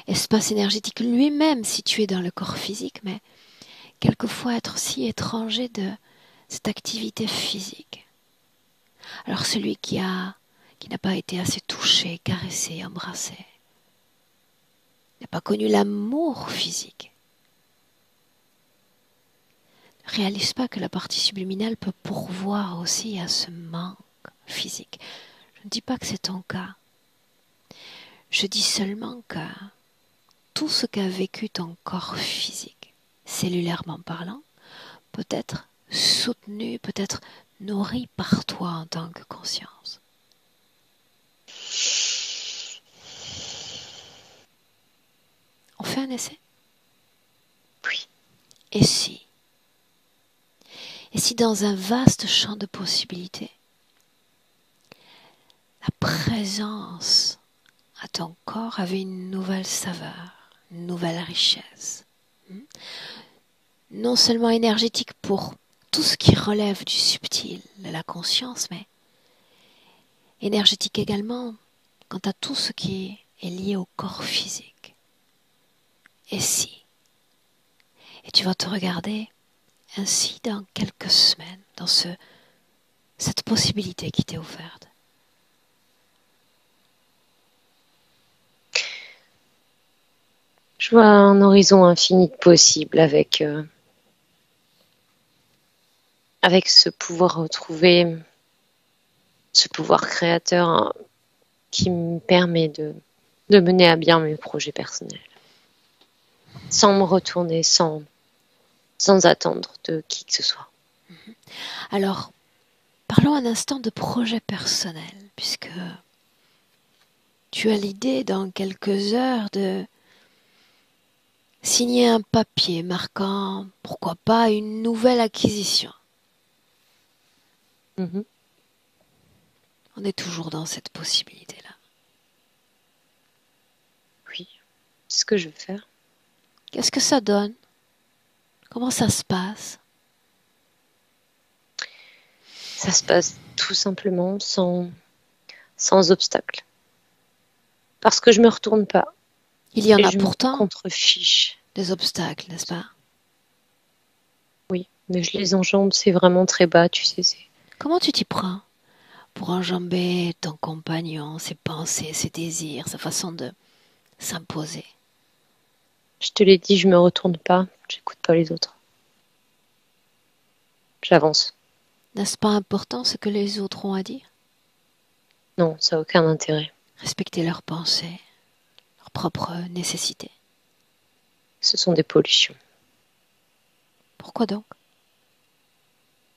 espace énergétique lui-même situé dans le corps physique, mais quelquefois être si étranger de cette activité physique. Alors celui qui a qui n'a pas été assez touché, caressé, embrassé, n'a pas connu l'amour physique. Ne réalise pas que la partie subliminale peut pourvoir aussi à ce manque physique. Je ne dis pas que c'est ton cas. Je dis seulement que tout ce qu'a vécu ton corps physique, cellulairement parlant, peut être soutenu, peut-être nourri par toi en tant que conscience. On fait un essai? Oui. Et si? Et si dans un vaste champ de possibilités, la présence à ton corps avait une nouvelle saveur, une nouvelle richesse hmm? Non seulement énergétique pour tout ce qui relève du subtil, de la conscience, mais énergétique également quant à tout ce qui est lié au corps physique. Et si? Et tu vas te regarder ainsi dans quelques semaines, dans ce, cette possibilité qui t'est offerte. Je vois un horizon infini de possibles avec euh, avec ce pouvoir retrouvé, ce pouvoir créateur hein, qui me permet de, mener à bien mes projets personnels. Sans me retourner, sans, sans attendre de qui que ce soit. Mhm. Alors, parlons un instant de projet personnel, puisque tu as l'idée dans quelques heures de signer un papier marquant, pourquoi pas, une nouvelle acquisition. Mhm. On est toujours dans cette possibilité-là. Oui, c'est ce que je veux faire. Qu'est-ce que ça donne? Comment ça se passe? Ça se passe tout simplement sans, sans obstacle. Parce que je me retourne pas. Il y en a pourtant contrefiche. des obstacles, n'est-ce pas? Oui, mais je les enjambe, c'est vraiment très bas, tu sais. Comment tu t'y prends? Pour enjamber ton compagnon, ses pensées, ses désirs, sa façon de s'imposer Je te l'ai dit, je me retourne pas, j'écoute pas les autres. J'avance. N'est-ce pas important ce que les autres ont à dire? Non, ça n'a aucun intérêt. Respecter leurs pensées, leurs propres nécessités. Ce sont des pollutions. Pourquoi donc?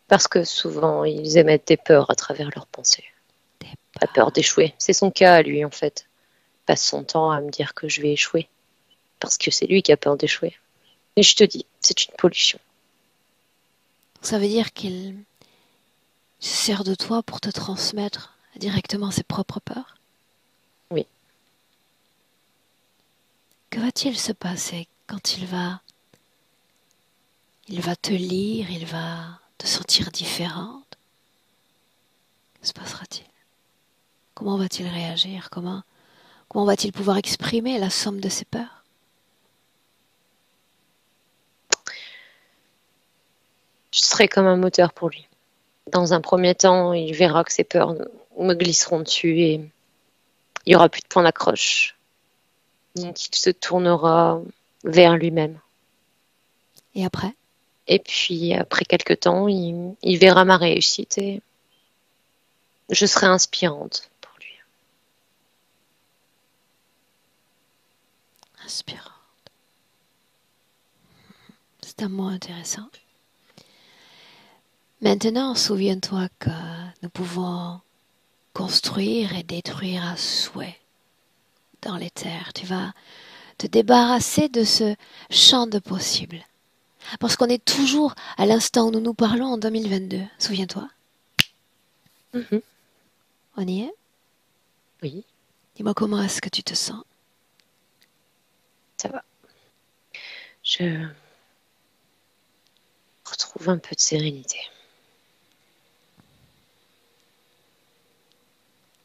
Parce que souvent, ils émettent des peurs à travers leurs pensées. La peur d'échouer. C'est son cas lui, en fait. Il passe son temps à me dire que je vais échouer. Parce que c'est lui qui a peur d'échouer. Et je te dis, c'est une pollution. Ça veut dire qu'il se sert de toi pour te transmettre directement ses propres peurs? Oui. Que va-t-il se passer quand il va... Il va te lire, il va te sentir différente Que se passera-t-il? Comment va-t-il réagir? Comment, comment va-t-il pouvoir exprimer la somme de ses peurs? Je serai comme un moteur pour lui. Dans un premier temps, il verra que ses peurs me glisseront dessus et il n'y aura plus de point d'accroche. Donc il se tournera vers lui-même. Et après? Et puis après quelques temps, il, verra ma réussite et je serai inspirante pour lui. Inspirante. C'est un mot intéressant. Maintenant, souviens-toi que nous pouvons construire et détruire à souhait dans les terres. Tu vas te débarrasser de ce champ de possibles. Parce qu'on est toujours à l'instant où nous nous parlons en 2022. Souviens-toi mhm. On y est? Oui. Dis-moi comment est-ce que tu te sens? Ça va. Je retrouve un peu de sérénité.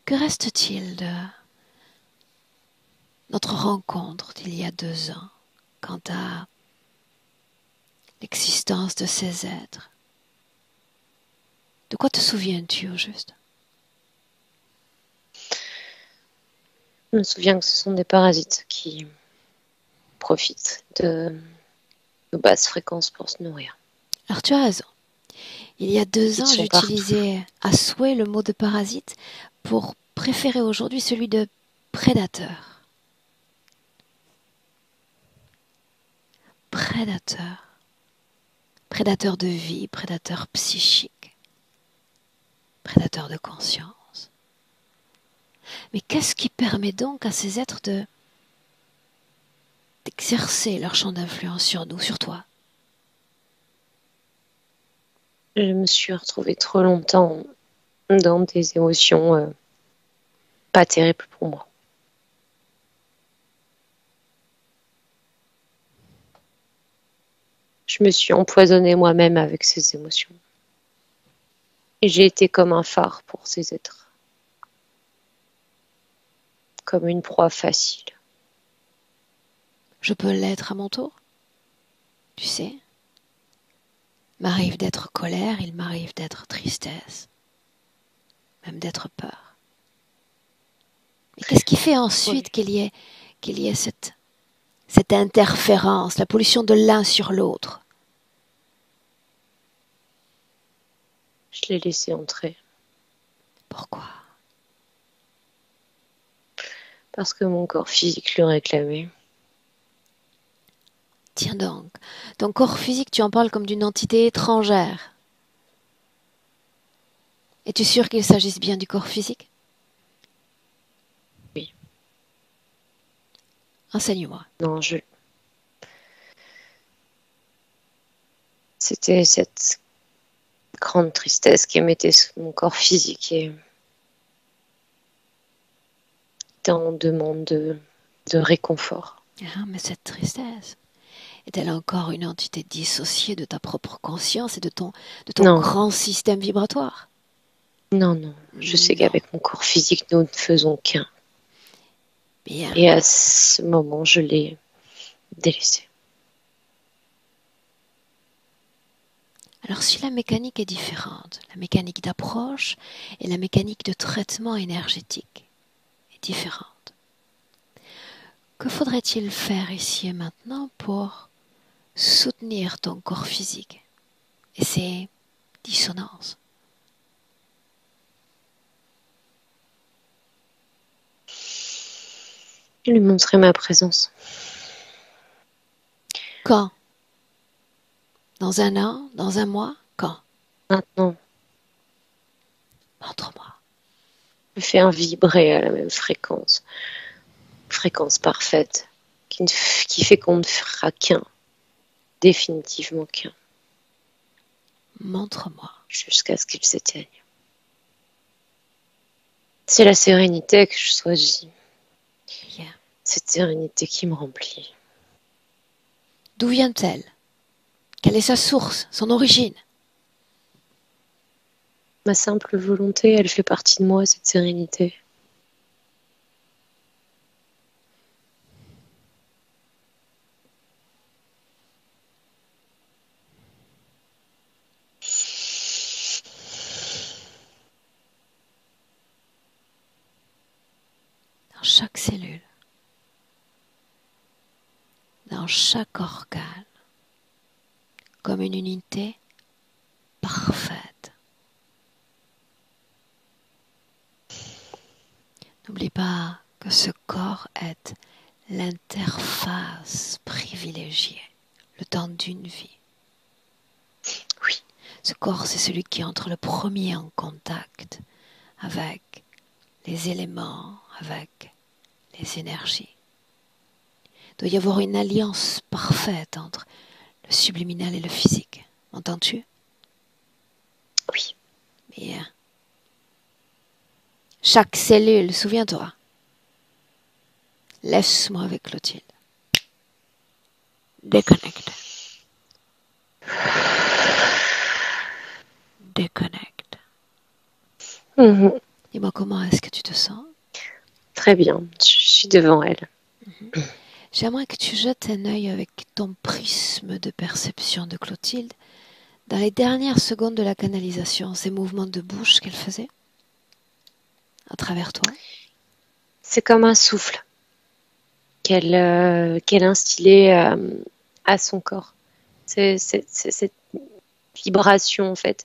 Que reste-t-il de notre rencontre d'il y a deux ans quant à l'existence de ces êtres. De quoi te souviens-tu au juste? Je me souviens que ce sont des parasites qui, profite de nos basses fréquences pour se nourrir. Alors tu as raison. Il y a deux ans, j'utilisais [LAUGHS] à souhait le mot de parasite pour préférer aujourd'hui celui de prédateur. Prédateur. Prédateur de vie, prédateur psychique, prédateur de conscience. Mais qu'est-ce qui permet donc à ces êtres de d'exercer leur champ d'influence sur nous, sur toi? Je me suis retrouvée trop longtemps dans des émotions euh, pas terribles pour moi. Je me suis empoisonnée moi-même avec ces émotions. Et j'ai été comme un phare pour ces êtres. Comme une proie facile. Je peux l'être à mon tour? Tu sais M'arrive d'être colère, il m'arrive d'être tristesse, même d'être peur. Mais qu'est-ce qui fait ensuite qu'il y ait, qu'il y ait cette, cette interférence, la pollution de l'un sur l'autre Je l'ai laissé entrer. Pourquoi? Parce que mon corps physique le réclamait. Tiens donc, ton corps physique, tu en parles comme d'une entité étrangère. Es-tu sûr qu'il s'agisse bien du corps physique? Enseigne-moi. Non, je. C'était cette grande tristesse qui émettait mon corps physique et en demande de, réconfort. Ah, mais cette tristesse, est-elle encore une entité dissociée de ta propre conscience et de ton, de ton grand système vibratoire? Non, non. Je sais qu'avec mon corps physique, nous ne faisons qu'un. Bien. Et à ce moment, je l'ai délaissé. Alors si la mécanique est différente, la mécanique d'approche et la mécanique de traitement énergétique est différente, que faudrait-il faire ici et maintenant pour soutenir ton corps physique et ses dissonances? Je lui montrer ma présence. Quand? Dans un an? Dans un mois? Quand? Maintenant. Montre-moi. Me faire vibrer à la même fréquence. Fréquence parfaite. Qui, qui fait qu'on ne fera qu'un. Définitivement qu'un. Montre-moi. Jusqu'à ce qu'il s'éteigne. C'est la sérénité que je choisis. Cette sérénité qui me remplit. D'où vient-elle? Quelle est sa source, son origine? Ma simple volonté, elle fait partie de moi, cette sérénité. Dans chaque cellule, dans chaque organe, comme une unité parfaite. N'oublie pas que ce corps est l'interface privilégiée, le temps d'une vie. Oui, ce corps, c'est celui qui entre le premier en contact avec les éléments, avec les énergies. Il doit y avoir une alliance parfaite entre le subliminal et le physique. Entends-tu Oui. Bien. Chaque cellule, souviens-toi. Laisse-moi avec Clotilde. Déconnecte. Déconnecte. Mhm. Dis-moi comment est-ce que tu te sens? Très bien, je suis devant elle. Mhm. J'aimerais que tu jettes un œil avec ton prisme de perception de Clotilde dans les dernières secondes de la canalisation, ces mouvements de bouche qu'elle faisait à travers toi. C'est comme un souffle qu'elle euh, qu'elle instillait euh, à son corps. C'est cette vibration en fait.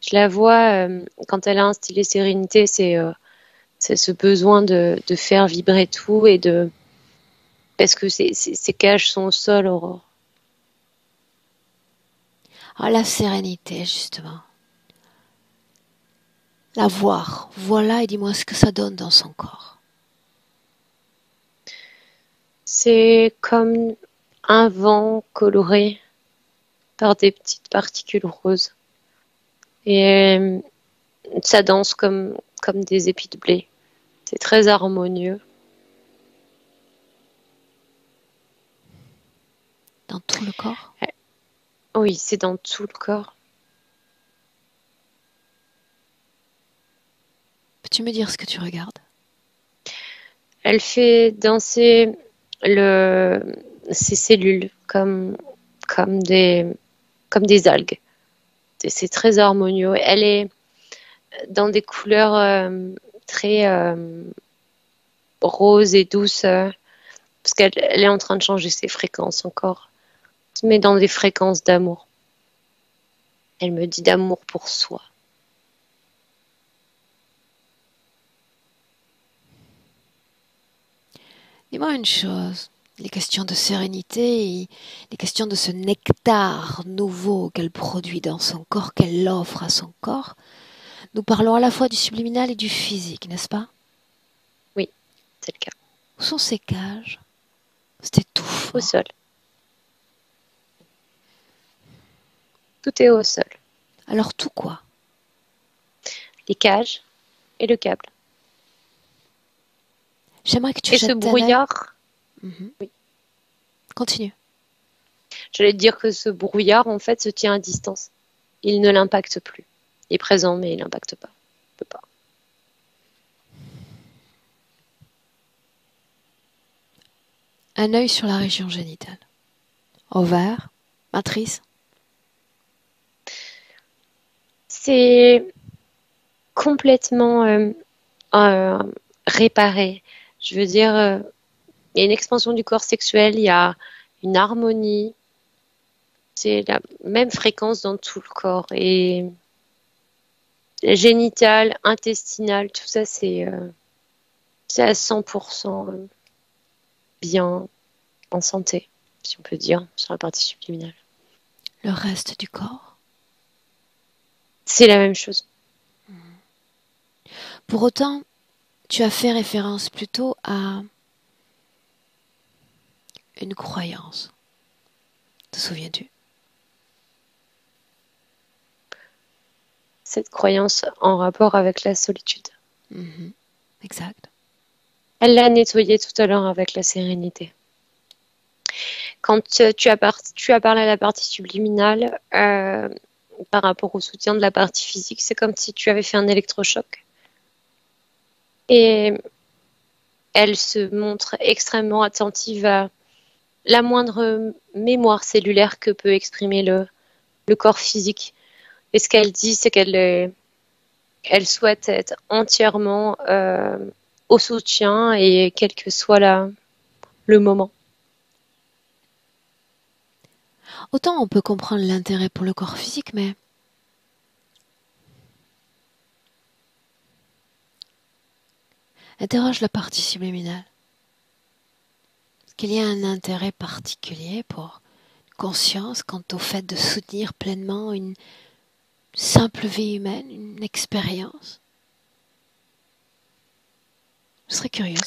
Je la vois quand elle a instillé sérénité, c'est c'est ce besoin de, de, faire vibrer tout et de parce que ces, ces cages sont au sol, Aurore. Ah, la sérénité, justement. La voir, voilà et dis-moi ce que ça donne dans son corps. C'est comme un vent coloré par des petites particules roses. Et euh, ça danse comme, comme des épis de blé. C'est très harmonieux. Dans tout le corps? Oui, c'est dans tout le corps. Peux-tu me dire ce que tu regardes? Elle fait danser le, ses cellules comme, comme, des, comme des algues. C'est très harmonieux. Elle est dans des couleurs euh, très euh, roses et douces euh, parce qu'elle est en train de changer ses fréquences encore mais dans des fréquences d'amour. Elle me dit d'amour pour soi. Dis-moi une chose, les questions de sérénité, les questions de ce nectar nouveau qu'elle produit dans son corps, qu'elle offre à son corps, nous parlons à la fois du subliminal et du physique, n'est-ce pas? Oui, c'est le cas. Où sont ces cages? C'est étouffant. Au sol. Tout est au sol. Alors tout quoi? Les cages et le câble. J'aimerais que tu Et ce brouillard. Mhm. Oui. Continue. J'allais dire que ce brouillard, en fait, se tient à distance. Il ne l'impacte plus. Il est présent, mais il n'impacte pas. Il peut pas. Un œil sur la région génitale. Ovaire, matrice, c'est complètement euh, euh, réparé. Je veux dire, euh, il y a une expansion du corps sexuel, il y a une harmonie. C'est la même fréquence dans tout le corps. Et génital, intestinal, tout ça, c'est à 100% bien en santé, si on peut dire, sur la partie subliminale. Le reste du corps? C'est la même chose. Pour autant, tu as fait référence plutôt à une croyance. Te souviens-tu? Cette croyance en rapport avec la solitude. Mhm. Exact. Elle l'a nettoyée tout à l'heure avec la sérénité. Quand tu as, tu as parlé à la partie subliminale, euh, par rapport au soutien de la partie physique. C'est comme si tu avais fait un électrochoc. Et elle se montre extrêmement attentive à la moindre mémoire cellulaire que peut exprimer le, corps physique. Et ce qu'elle dit, c'est qu'elle elle souhaite être entièrement euh, au soutien et quel que soit le moment. Autant on peut comprendre l'intérêt pour le corps physique, mais interroge la partie subliminale. Est-ce qu'il y a un intérêt particulier pour conscience quant au fait de soutenir pleinement une simple vie humaine, une expérience Je serais curieuse.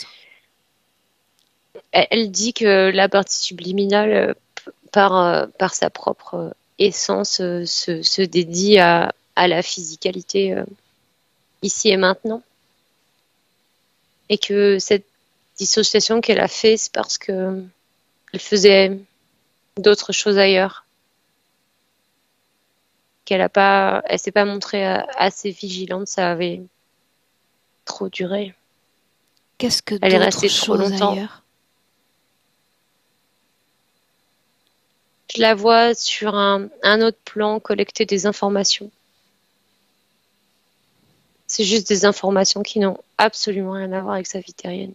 Elle dit que la partie subliminale euh, euh, par, sa propre euh, essence, se, dédie à, la physicalité ici et maintenant. Et que cette dissociation qu'elle a fait, c'est parce que elle faisait d'autres choses ailleurs. Qu'elle a pas, elle s'est pas montrée assez vigilante, ça avait trop duré. Qu'est-ce que elle est restée trop longtemps ailleurs? Je la vois sur un, autre plan collecter des informations. C'est juste des informations qui n'ont absolument rien à voir avec sa vie terrienne.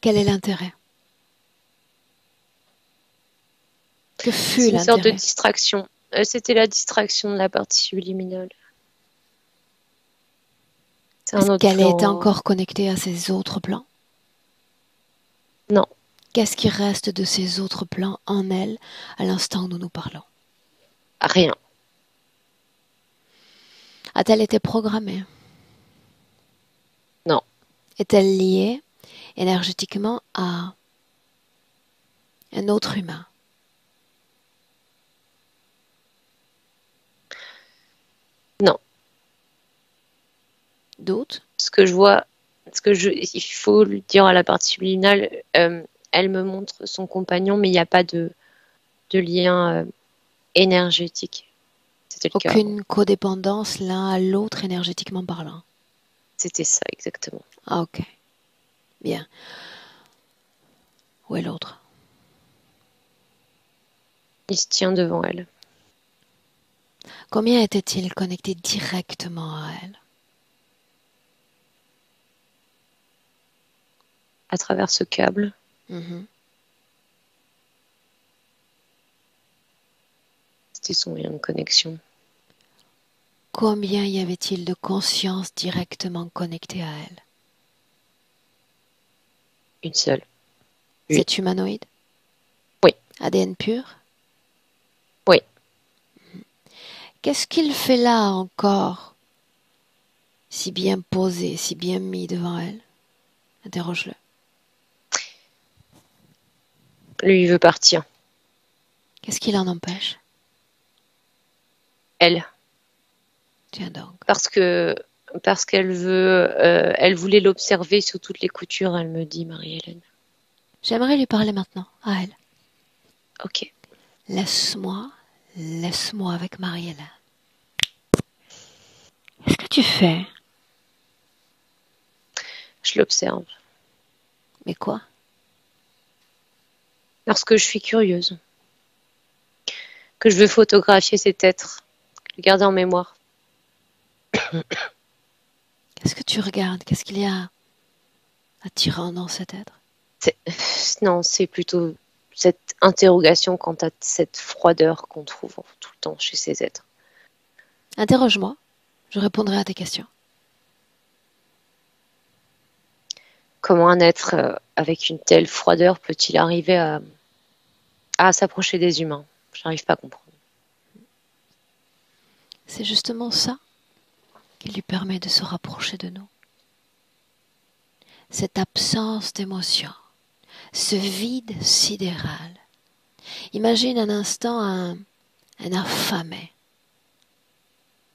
Quel est l'intérêt? Que fut l'intérêt Une sorte de distraction. Euh, c'était la distraction de la partie subliminale. Est-ce qu'elle est encore connectée à ces autres plans? Non. Qu'est-ce qui reste de ces autres plans en elle à l'instant où nous nous parlons? Rien. A-t-elle été programmée? Non. Est-elle liée énergétiquement à un autre humain Non. D'autres Ce que je vois, ce que je, il faut le dire à la partie subliminale, euh, elle me montre son compagnon, mais il n'y a pas de, de lien euh, énergétique. Aucune codépendance l'un à l'autre énergétiquement parlant. C'était ça, exactement. Ah, ok. Bien. Où est l'autre? Il se tient devant elle. Combien était-il connecté directement à elle? À travers ce câble. Mhm. C'était son lien de connexion. Combien y avait-il de conscience directement connectée à elle? Une seule. C'est humanoïde? Oui. ADN pur? Oui. Qu'est-ce qu'il fait là encore Si bien posé, si bien mis devant elle? Interroge-le. Lui, il veut partir. Qu'est-ce qui l'en empêche? Elle. Tiens donc. Parce que parce qu'elle veut, euh, elle voulait l'observer sur toutes les coutures, elle me dit, Marie-Hélène. J'aimerais lui parler maintenant, à elle. Ok. Laisse-moi, laisse-moi avec Marie-Hélène. Qu'est-ce que tu fais? Je l'observe. Mais quoi? Parce que je suis curieuse. Que je veux photographier cet être, le garder en mémoire. Qu'est-ce que tu regardes? Qu'est-ce qu'il y a attirant dans cet être? Non, c'est plutôt cette interrogation quant à cette froideur qu'on trouve tout le temps chez ces êtres. Interroge-moi, je répondrai à tes questions. Comment un être euh, avec une telle froideur peut-il arriver à, à s'approcher des humains J'arrive pas à comprendre. C'est justement ça qui lui permet de se rapprocher de nous. Cette absence d'émotion, ce vide sidéral. Imagine un instant un, affamé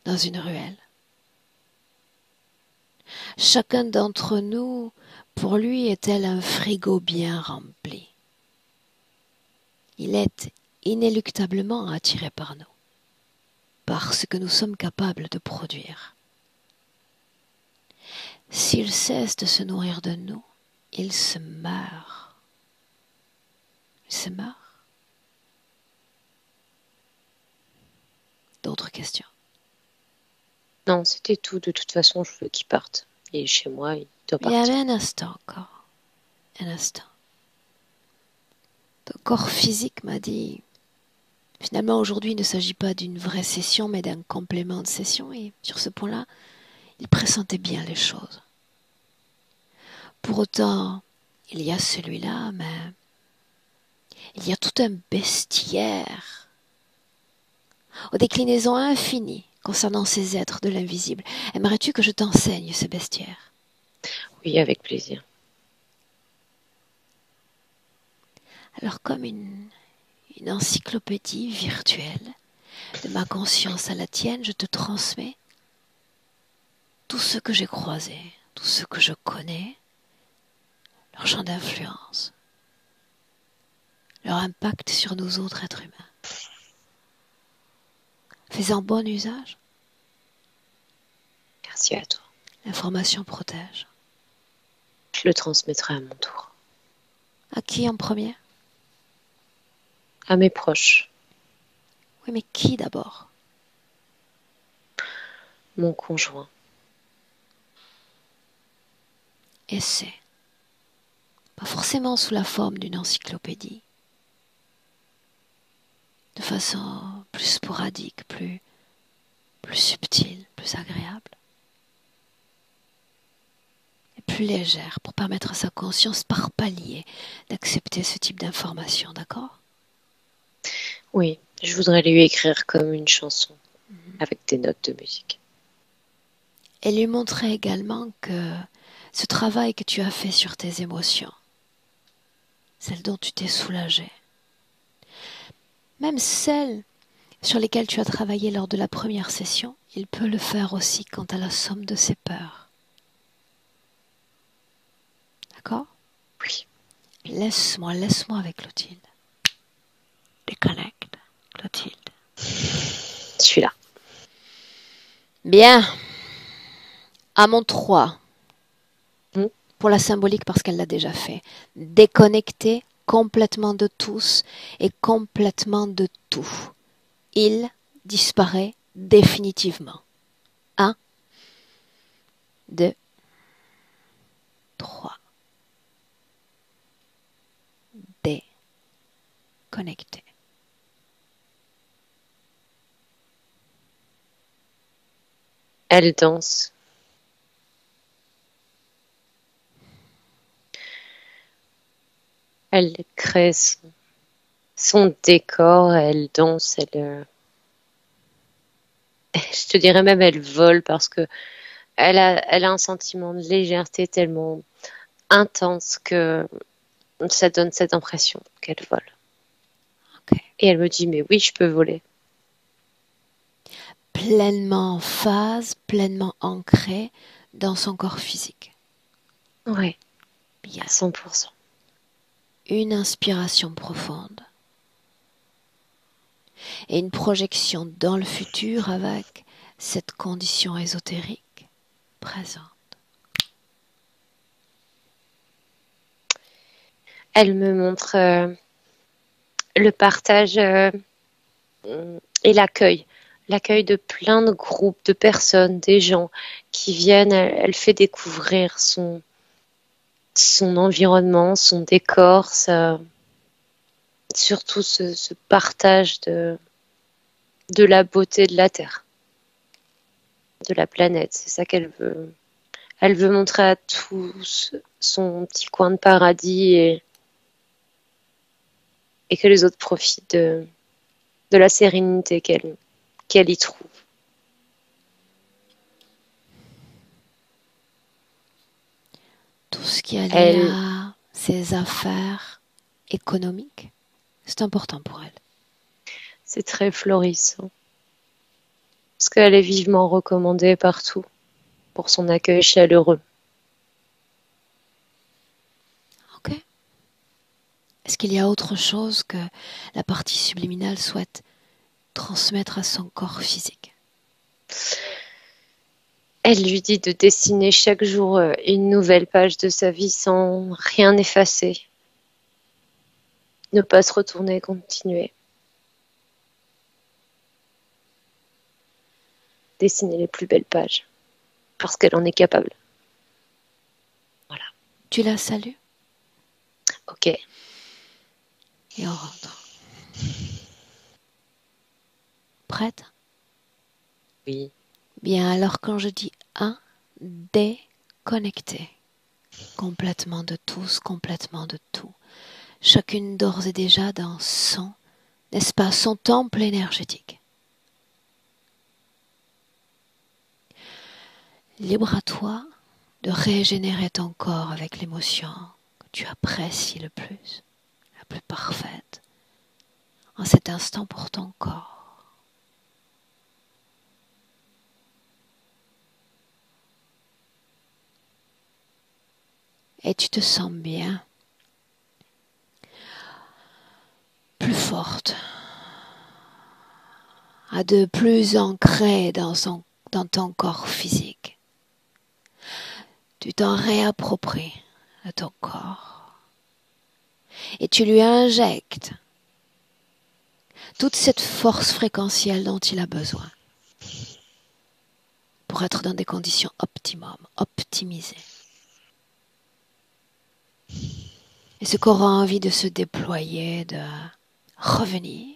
dans une ruelle. Chacun d'entre nous, pour lui, est tel un frigo bien rempli? Il est inéluctablement attiré par nous, par ce que nous sommes capables de produire. S'il cesse de se nourrir de nous, il se meurt. Il se meurt. D'autres questions? Non, c'était tout. De toute façon, je veux qu'il parte. Il est chez moi, il doit Il y partir. avait un instant encore. Un instant. Ton corps physique m'a dit finalement aujourd'hui il ne s'agit pas d'une vraie session mais d'un complément de session et sur ce point-là, il pressentait bien les choses. Pour autant, il y a celui-là, mais il y a tout un bestiaire aux déclinaisons infinies concernant ces êtres de l'invisible. Aimerais-tu que je t'enseigne ce bestiaire? Oui, avec plaisir. Alors comme une, une encyclopédie virtuelle de ma conscience à la tienne, je te transmets tout ce que j'ai croisé, tout ce que je connais, leur champ d'influence, leur impact sur nous autres êtres humains. Fais-en bon usage, Merci à toi. l'information protège. Je le transmettrai à mon tour. À qui en premier? À mes proches, Oui, mais qui d'abord? Mon conjoint. essai. Pas forcément sous la forme d'une encyclopédie. De façon plus sporadique, plus, plus subtile, plus agréable. Et plus légère pour permettre à sa conscience par palier d'accepter ce type d'information, d'accord? Oui, je voudrais lui écrire comme une chanson, avec des notes de musique. Et lui montrer également que ce travail que tu as fait sur tes émotions, celles dont tu t'es soulagé, même celles sur lesquelles tu as travaillé lors de la première session, il peut le faire aussi quant à la somme de ses peurs. D'accord? Oui. Laisse-moi, laisse-moi avec Clotilde. Déconnecte, Clotilde. Je suis là. Bien. À mon 3. Hmm. Pour la symbolique parce qu'elle l'a déjà fait. Déconnecter complètement de tous et complètement de tout. Il disparaît définitivement. 1, 2, 3. Déconnecter. Elle danse. Elle crée son, son décor, elle danse, elle. euh, [LAUGHS] Je te dirais même elle vole parce que elle a, elle a un sentiment de légèreté tellement intense que ça donne cette impression qu'elle vole. Et elle me dit mais oui je peux voler. Pleinement en phase, pleinement ancré dans son corps physique. Oui, Bien. à 100%. Une inspiration profonde. Et une projection dans le futur avec cette condition ésotérique présente. Elle me montre euh, le partage euh, et l'accueil. L'accueil de plein de groupes, de personnes, des gens qui viennent. Elle, fait découvrir son, environnement, son décor, surtout ce, partage de, la beauté de la Terre, de la planète. C'est ça qu'elle veut. Elle veut montrer à tous son petit coin de paradis et, et que les autres profitent de, de la sérénité qu'elle qu'elle y trouve. Tout ce qui est Elle- à ses affaires économiques, c'est important pour elle. C'est très florissant. Parce qu'elle est vivement recommandée partout pour son accueil chaleureux. Ok. Est-ce qu'il y a autre chose que la partie subliminale souhaite transmettre à son corps physique Elle lui dit de dessiner chaque jour euh, une nouvelle page de sa vie sans rien effacer. Ne pas se retourner, continuer. Dessiner les plus belles pages. Parce qu'elle en est capable. Tu la salues? Ok. et on rentre. Prête? Oui. Bien, alors quand je dis un, déconnecter complètement de tous, complètement de tout. Chacune d'ores et déjà dans son, n'est-ce pas, son temple énergétique. Libre à toi de régénérer ton corps avec l'émotion que tu apprécies le plus, la plus parfaite, en cet instant pour ton corps. Et tu te sens bien, plus forte, à de plus ancrée dans, ton corps physique. Tu t'en réappropries de ton corps et tu lui injectes toute cette force fréquentielle dont il a besoin pour être dans des conditions optimum, optimisées. Et ce corps a envie de se déployer, de revenir,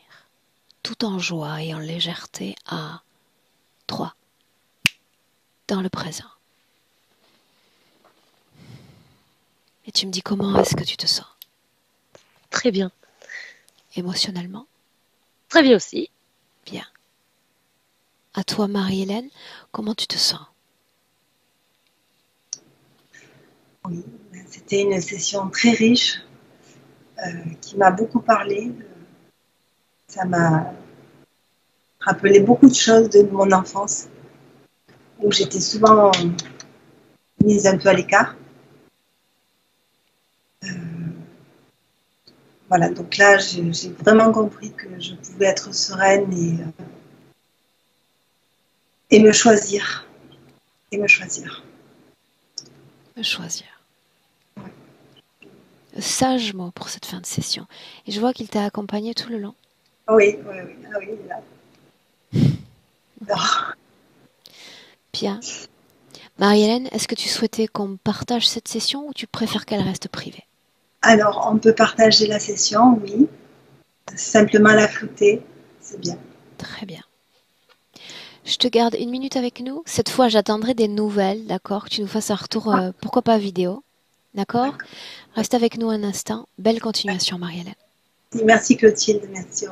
tout en joie et en légèreté, à 3, dans le présent. Et tu me dis comment est-ce que tu te sens? Très bien. Émotionnellement? Très bien aussi. Bien. À toi, Marie-Hélène, comment tu te sens? Oui, c'était une session très riche euh, qui m'a beaucoup parlé. Ça m'a rappelé beaucoup de choses de mon enfance où j'étais souvent mise un peu à l'écart. Euh, voilà, donc là, j'ai vraiment compris que je pouvais être sereine et, euh, et me choisir. Et me choisir. Me choisir sage mot pour cette fin de session. Et je vois qu'il t'a accompagné tout le long. Oui, oui, oui. Ah, oui là. [LAUGHS] Bien. Marie-Hélène, est-ce que tu souhaitais qu'on partage cette session ou tu préfères qu'elle reste privée? Alors, on peut partager la session, oui. Simplement la flouter, c'est bien. Très bien. Je te garde une minute avec nous. Cette fois, j'attendrai des nouvelles, d'accord? Que tu nous fasses un retour, euh, pourquoi pas vidéo. D'accord Reste avec nous un instant. Belle continuation, Marie-Hélène. Merci Clotilde, merci.